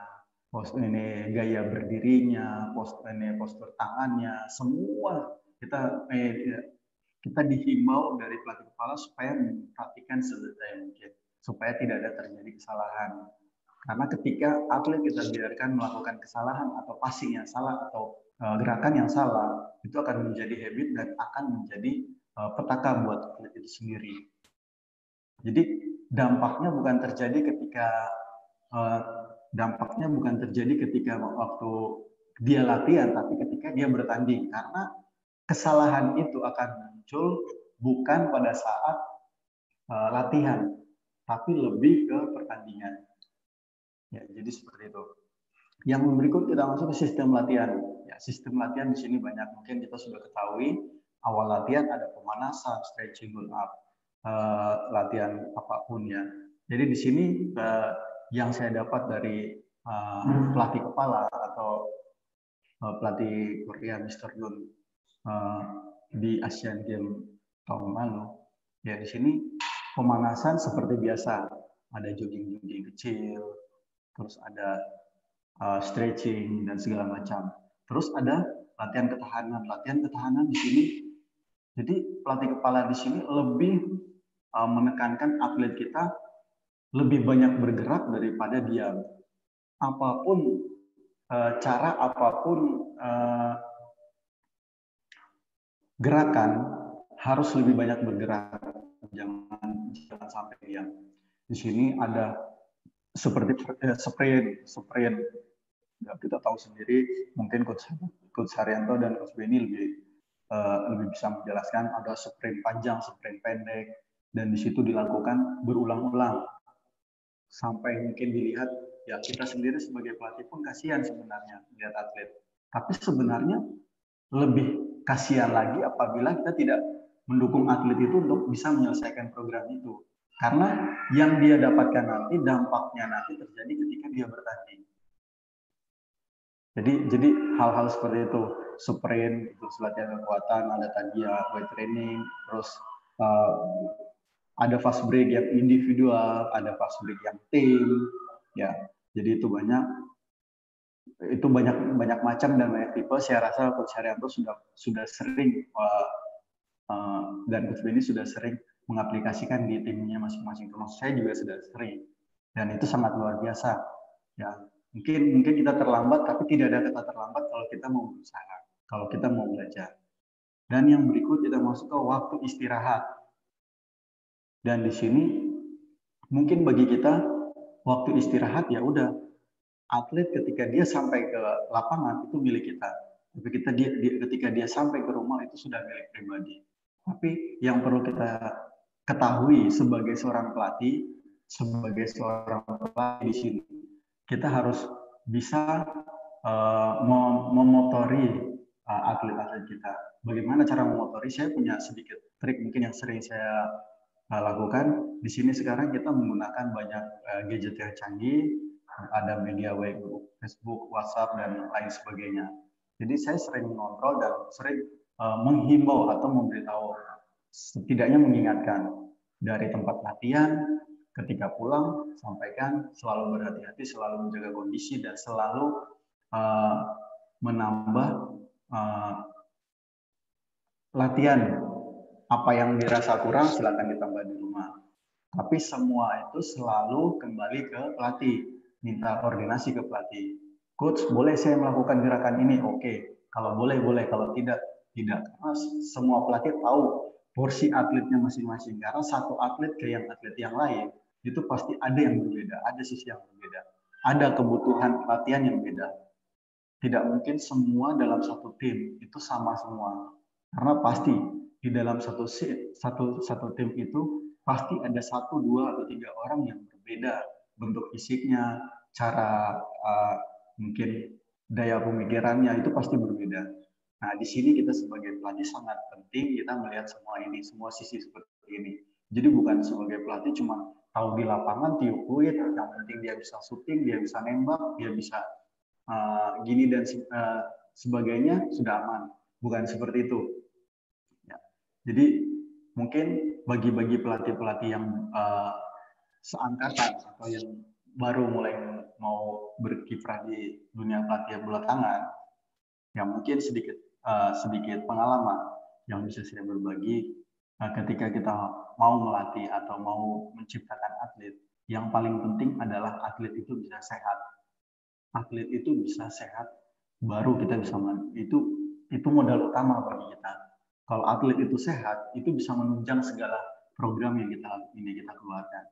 postur ini gaya berdirinya, postur ini postur tangannya, semua kita eh, kita dihimbau dari pelatih kepala supaya memperhatikan sedetail mungkin supaya tidak ada terjadi kesalahan. Karena ketika atlet kita biarkan melakukan kesalahan atau passing yang salah atau uh, gerakan yang salah, itu akan menjadi habit dan akan menjadi uh, petaka buat atlet itu sendiri. Jadi dampaknya bukan terjadi ketika uh, dampaknya bukan terjadi ketika waktu dia latihan, tapi ketika dia bertanding karena kesalahan itu akan muncul bukan pada saat latihan, tapi lebih ke pertandingan. Ya, jadi seperti itu. Yang berikut kita masuk ke sistem latihan. Ya, sistem latihan di sini banyak mungkin kita sudah ketahui. Awal latihan ada pemanasan, stretching, build up, uh, latihan apa pun ya. Jadi di sini uh, yang saya dapat dari uh, pelatih kepala atau uh, pelatih Korea Mr. Yun uh, di Asian Games tahun lalu, ya di sini pemanasan seperti biasa, ada jogging-jogging kecil, terus ada uh, stretching dan segala macam. Terus ada latihan ketahanan. Latihan ketahanan di sini, jadi pelatih kepala di sini lebih uh, menekankan atlet kita lebih banyak bergerak daripada diam. Apa pun uh, cara, apa pun uh, gerakan harus lebih banyak bergerak. Jangan jangan sampai diam. Di sini ada seperti eh, sprint, sprint. Ya, kita tahu sendiri, mungkin coach coach Haryanto dan coach Benny lebih uh, lebih bisa menjelaskan ada sprint panjang, sprint pendek, dan di situ dilakukan berulang-ulang sampai mungkin dilihat ya kita sendiri sebagai pelatih pun kasihan sebenarnya lihat atlet. Tapi sebenarnya lebih kasihan lagi apabila kita tidak mendukung atlet itu untuk bisa menyelesaikan program itu. Karena yang dia dapatkan nanti dampaknya nanti terjadi ketika dia bertanding. Jadi jadi hal-hal seperti itu sprint itu latihan kekuatan ada tadi ya weight training terus uh, ada fast break yang individual ada fast break yang tim ya jadi itu banyak itu banyak banyak macam dan banyak tipe saya rasa coach Haryanto sudah sudah sering uh, uh, dan coach Benny sudah sering mengaplikasikan di timnya masing-masing. Termasuk saya juga sudah sering dan itu sangat luar biasa. Ya, mungkin mungkin kita terlambat, tapi tidak ada kata terlambat kalau kita mau berusaha, kalau kita mau belajar. Dan yang berikut kita masuk ke waktu istirahat. Dan di sini mungkin bagi kita waktu istirahat ya udah atlet ketika dia sampai ke lapangan itu milik kita. Tapi kita dia, dia ketika dia sampai ke rumah itu sudah milik pribadi. Tapi yang perlu kita ketahui sebagai seorang pelatih, sebagai seorang pelatih di sini, kita harus bisa uh, memotori uh, atlet-atlet kita. Bagaimana cara memotori? Saya punya sedikit trik mungkin yang sering saya uh, lakukan. Di sini sekarang kita menggunakan banyak uh, gadget yang canggih, ada media web, Facebook, WhatsApp dan lain sebagainya. Jadi saya sering mengontrol dan sering uh, menghimbau atau memberitahu, setidaknya mengingatkan dari tempat latihan, ketika pulang sampaikan selalu berhati-hati, selalu menjaga kondisi dan selalu uh, menambah uh, latihan apa yang dirasa kurang silakan ditambah di rumah. Tapi semua itu selalu kembali ke pelatih, minta koordinasi ke pelatih. Coach, boleh saya melakukan gerakan ini? Oke. Kalau boleh, boleh. Kalau tidak, tidak. Karena semua pelatih tahu porsi atletnya masing-masing. Karena satu atlet ke yang atlet yang lain, itu pasti ada yang berbeda, ada sisi yang berbeda. Ada kebutuhan latihan yang beda tidak mungkin semua dalam satu tim itu sama semua. Karena pasti di dalam satu satu satu tim itu pasti ada satu, dua atau tiga orang yang berbeda bentuk fisiknya, cara uh, mungkin daya pemikirannya itu pasti berbeda. Nah, di sini kita sebagai pelatih sangat penting kita melihat semua ini, semua sisi seperti ini. Jadi bukan sebagai pelatih cuma tahu di lapangan tiup kuit, yang penting dia bisa syuting, dia bisa nembak, dia bisa uh, gini dan uh, sebagainya sudah aman. Bukan seperti itu. Ya. Jadi mungkin bagi-bagi pelatih-pelatih yang uh, seangkatan atau yang baru mulai mau berkiprah di dunia pelatihan bola tangan, yang mungkin sedikit uh, sedikit pengalaman yang bisa saya berbagi uh, ketika kita mau melatih atau mau menciptakan atlet, yang paling penting adalah atlet itu bisa sehat atlet itu bisa sehat, baru kita bisa itu itu modal utama bagi kita. Kalau atlet itu sehat, itu bisa menunjang segala program yang kita ini kita keluarkan.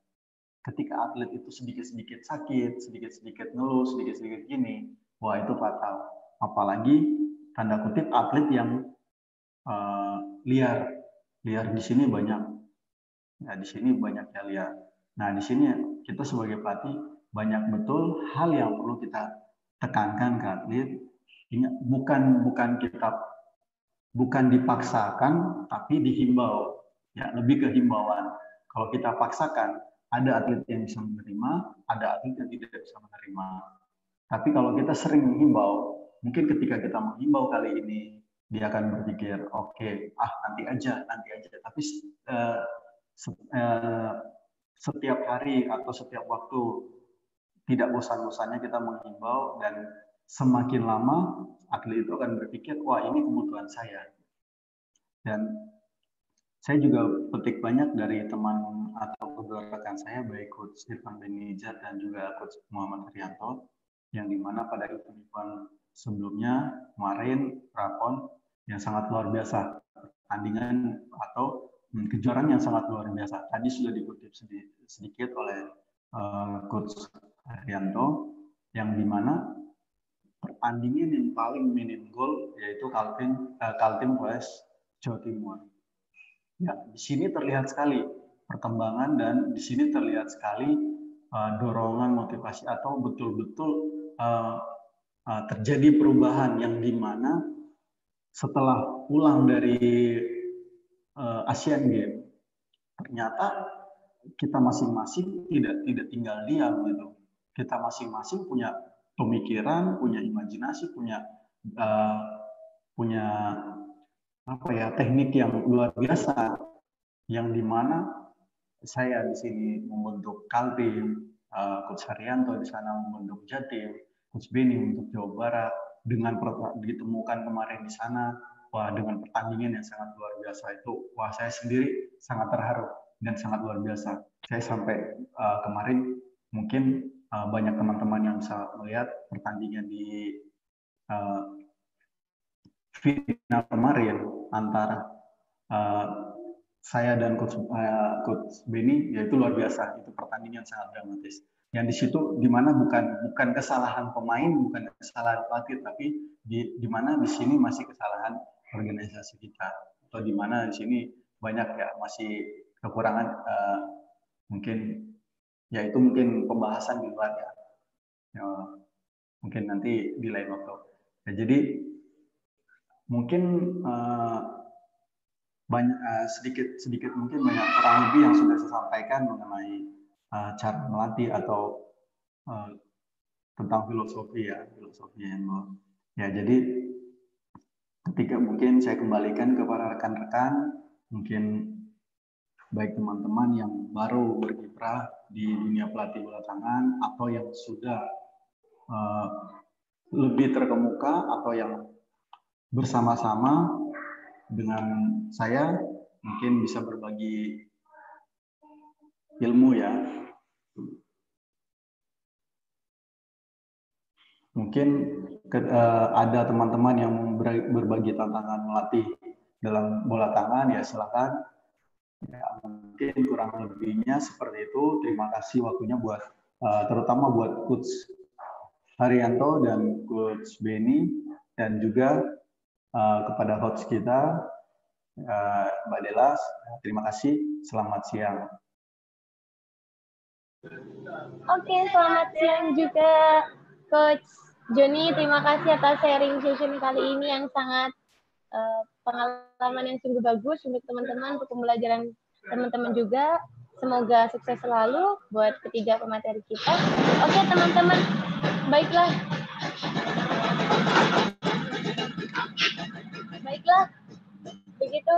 Ketika atlet itu sedikit-sedikit sakit, sedikit-sedikit ngeluh, sedikit-sedikit gini, wah itu fatal. Apalagi tanda kutip atlet yang uh, liar, liar di sini banyak. Nah, di sini banyak ya liar. Nah, di sini kita sebagai pelatih banyak betul hal yang perlu kita tekankan ke atlet. Ingat, bukan bukan kita bukan dipaksakan, tapi dihimbau. Ya, lebih ke himbauan. Kalau kita paksakan, ada atlet yang bisa menerima, ada atlet yang tidak bisa menerima. Tapi kalau kita sering menghimbau, mungkin ketika kita menghimbau kali ini, dia akan berpikir, oke, okay, ah nanti aja, nanti aja. Tapi uh, setiap hari atau setiap waktu tidak bosan-bosannya kita menghimbau dan semakin lama atlet itu akan berpikir wah ini kebutuhan saya dan saya juga petik banyak dari teman atau kedua rekan saya baik coach Irfan Benijat dan juga coach Muhammad Haryanto yang di mana pada event sebelumnya kemarin Rapon yang sangat luar biasa pertandingan atau kejuaraan yang sangat luar biasa tadi sudah dikutip sedikit oleh uh, coach Haryanto yang di mana pertandingan yang paling minim gol yaitu Kaltim uh, Kaltim West Jawa Timur. Ya, di sini terlihat sekali perkembangan dan di sini terlihat sekali uh, dorongan motivasi atau betul-betul terjadi perubahan yang di mana setelah pulang dari uh, Asian Games ternyata kita masing-masing tidak tidak tinggal diam gitu. Kita masing-masing punya pemikiran, punya imajinasi, punya uh, punya apa ya teknik yang luar biasa yang di mana saya di sini membentuk Kaltim, uh, Coach Haryanto di sana membentuk Jatim, Coach Beni untuk Jawa Barat dengan ditemukan kemarin di sana. Wah dengan pertandingan yang sangat luar biasa itu wah saya sendiri sangat terharu dan sangat luar biasa. Saya sampai uh, kemarin mungkin uh, banyak teman-teman yang bisa melihat pertandingan di uh, final kemarin antara uh, saya dan coach uh, coach Benny yaitu luar biasa. Itu pertandingan sangat dramatis yang di situ di mana bukan bukan kesalahan pemain bukan kesalahan pelatih tapi di di mana di sini masih kesalahan organisasi kita. Atau di mana di sini banyak ya masih kekurangan uh, mungkin ya itu mungkin pembahasan di luar ya, ya mungkin nanti di lain waktu. Ya, jadi mungkin uh, banyak uh, sedikit sedikit mungkin banyak kurang lebih yang sudah saya sampaikan mengenai uh, cara melatih atau uh, tentang filosofi ya filosofi yang ya jadi ketika mungkin saya kembalikan kepada rekan-rekan mungkin baik teman-teman yang baru berkiprah di dunia pelatih bola tangan atau yang sudah uh, lebih terkemuka atau yang bersama-sama dengan saya mungkin bisa berbagi ilmu ya. Mungkin ke, uh, ada teman-teman yang berbagi tantangan melatih dalam bola tangan ya silakan. Ya, mungkin kurang lebihnya seperti itu. Terima kasih waktunya buat uh, terutama buat coach Haryanto dan coach Benny dan juga uh, kepada host kita Mbak Delas. Terima kasih. Selamat siang. Oke, selamat siang juga Coach Joni. Terima kasih atas sharing session kali ini yang sangat uh, pengalaman yang sungguh bagus untuk teman-teman, untuk pembelajaran teman-teman juga. Semoga sukses selalu buat ketiga pemateri kita. Oke, teman-teman. Baiklah. Baiklah, begitu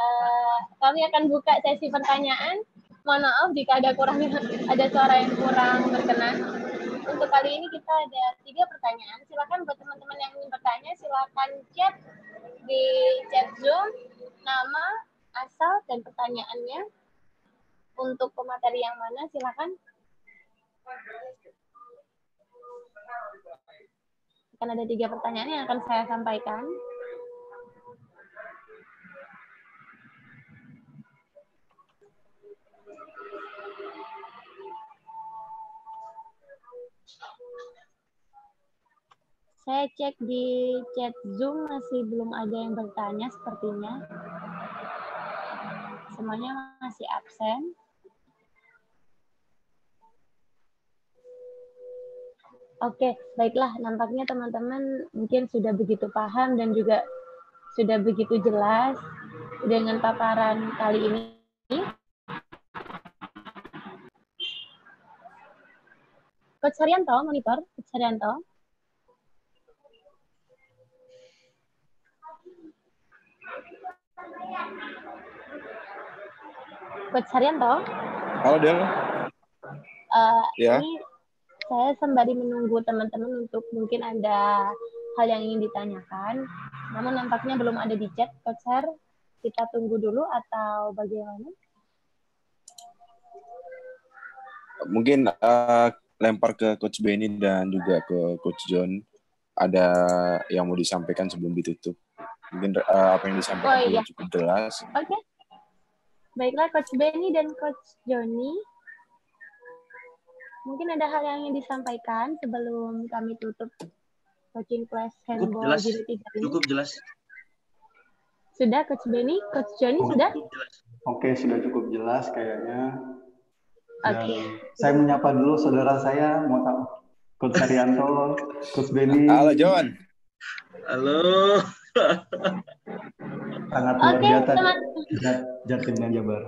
uh, kami akan buka sesi pertanyaan. Mohon maaf jika ada kurang ada suara yang kurang berkenan. Untuk kali ini kita ada tiga pertanyaan. Silakan buat teman-teman yang ingin bertanya, silakan chat di chat Zoom nama, asal dan pertanyaannya. Untuk pemateri yang mana, silakan. Akan ada tiga pertanyaan yang akan saya sampaikan. Saya cek di chat Zoom masih belum ada yang bertanya sepertinya. Semuanya masih absen. Oke, baiklah. Nampaknya teman-teman mungkin sudah begitu paham dan juga sudah begitu jelas dengan paparan kali ini. Coach Haryanto, monitor. Coach Haryanto. Coach Haryanto. Halo Del. Uh, ya. Ini saya sembari menunggu teman-teman untuk mungkin ada hal yang ingin ditanyakan. Namun nampaknya belum ada di chat, Coach Har. Kita tunggu dulu atau bagaimana? Mungkin uh, lempar ke Coach Benny dan juga ke Coach John. Ada yang mau disampaikan sebelum ditutup. Mungkin uh, apa yang disampaikan oh, iya. cukup jelas. Oke. Okay. Baiklah Coach Benny dan Coach Joni. Mungkin ada hal yang ingin disampaikan sebelum kami tutup coaching class handball cukup jelas. ini. Cukup jelas. Sudah Coach Benny, Coach Joni oh, sudah? Oke, sudah cukup jelas kayaknya. Oke. Okay. Saya menyapa dulu saudara saya, mau tahu Coach Arianto, Coach Benny. Halo John. Halo. Sangat luar okay, biasa. Teman Jatimnya Jabar.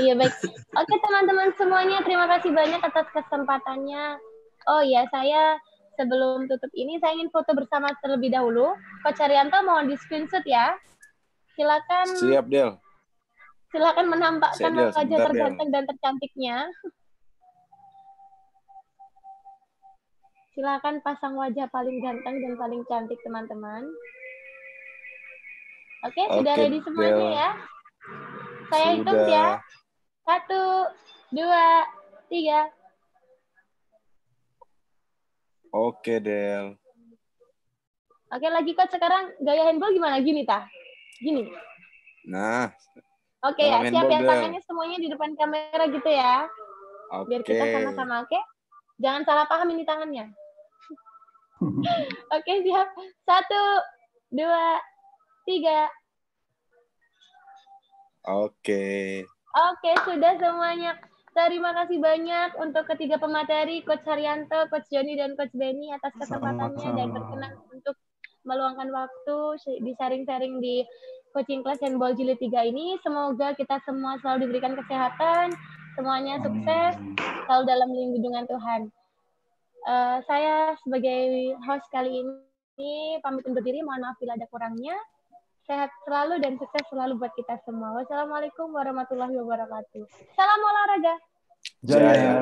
Iya baik. Oke teman-teman semuanya terima kasih banyak atas kesempatannya. Oh iya saya sebelum tutup ini saya ingin foto bersama terlebih dahulu. Coach Arianto mau di screenshot ya. Silakan. Siap Del. Silakan menampakkan wajah terganteng dan tercantiknya. Silakan pasang wajah paling ganteng dan paling cantik teman-teman. Oke, okay, sudah ready semuanya ya? Saya sudah. hitung ya. Satu, dua, tiga. Oke, Del. Oke, lagi coach sekarang gaya handball gimana? Gini tah. Gini. Nah, Oke ya, siap ya tangannya semuanya di depan kamera gitu ya. oke. Biar kita sama-sama, oke? Jangan salah paham ini tangannya. Oke, siap. Satu, dua, tiga. Oke. Oke, sudah semuanya. Terima kasih banyak untuk ketiga pemateri, Coach Haryanto, Coach Joni, dan Coach Benny atas kesempatannya dan berkenan untuk meluangkan waktu di sharing-sharing di coaching class handball jilid 3 ini. Semoga kita semua selalu diberikan kesehatan, semuanya sukses, selalu dalam lindungan Tuhan. Eh, saya sebagai host kali ini pamit undur diri, mohon maaf bila ada kurangnya. Sehat selalu dan sukses selalu buat kita semua. Wassalamualaikum warahmatullahi wabarakatuh. Salam olahraga. Jaya.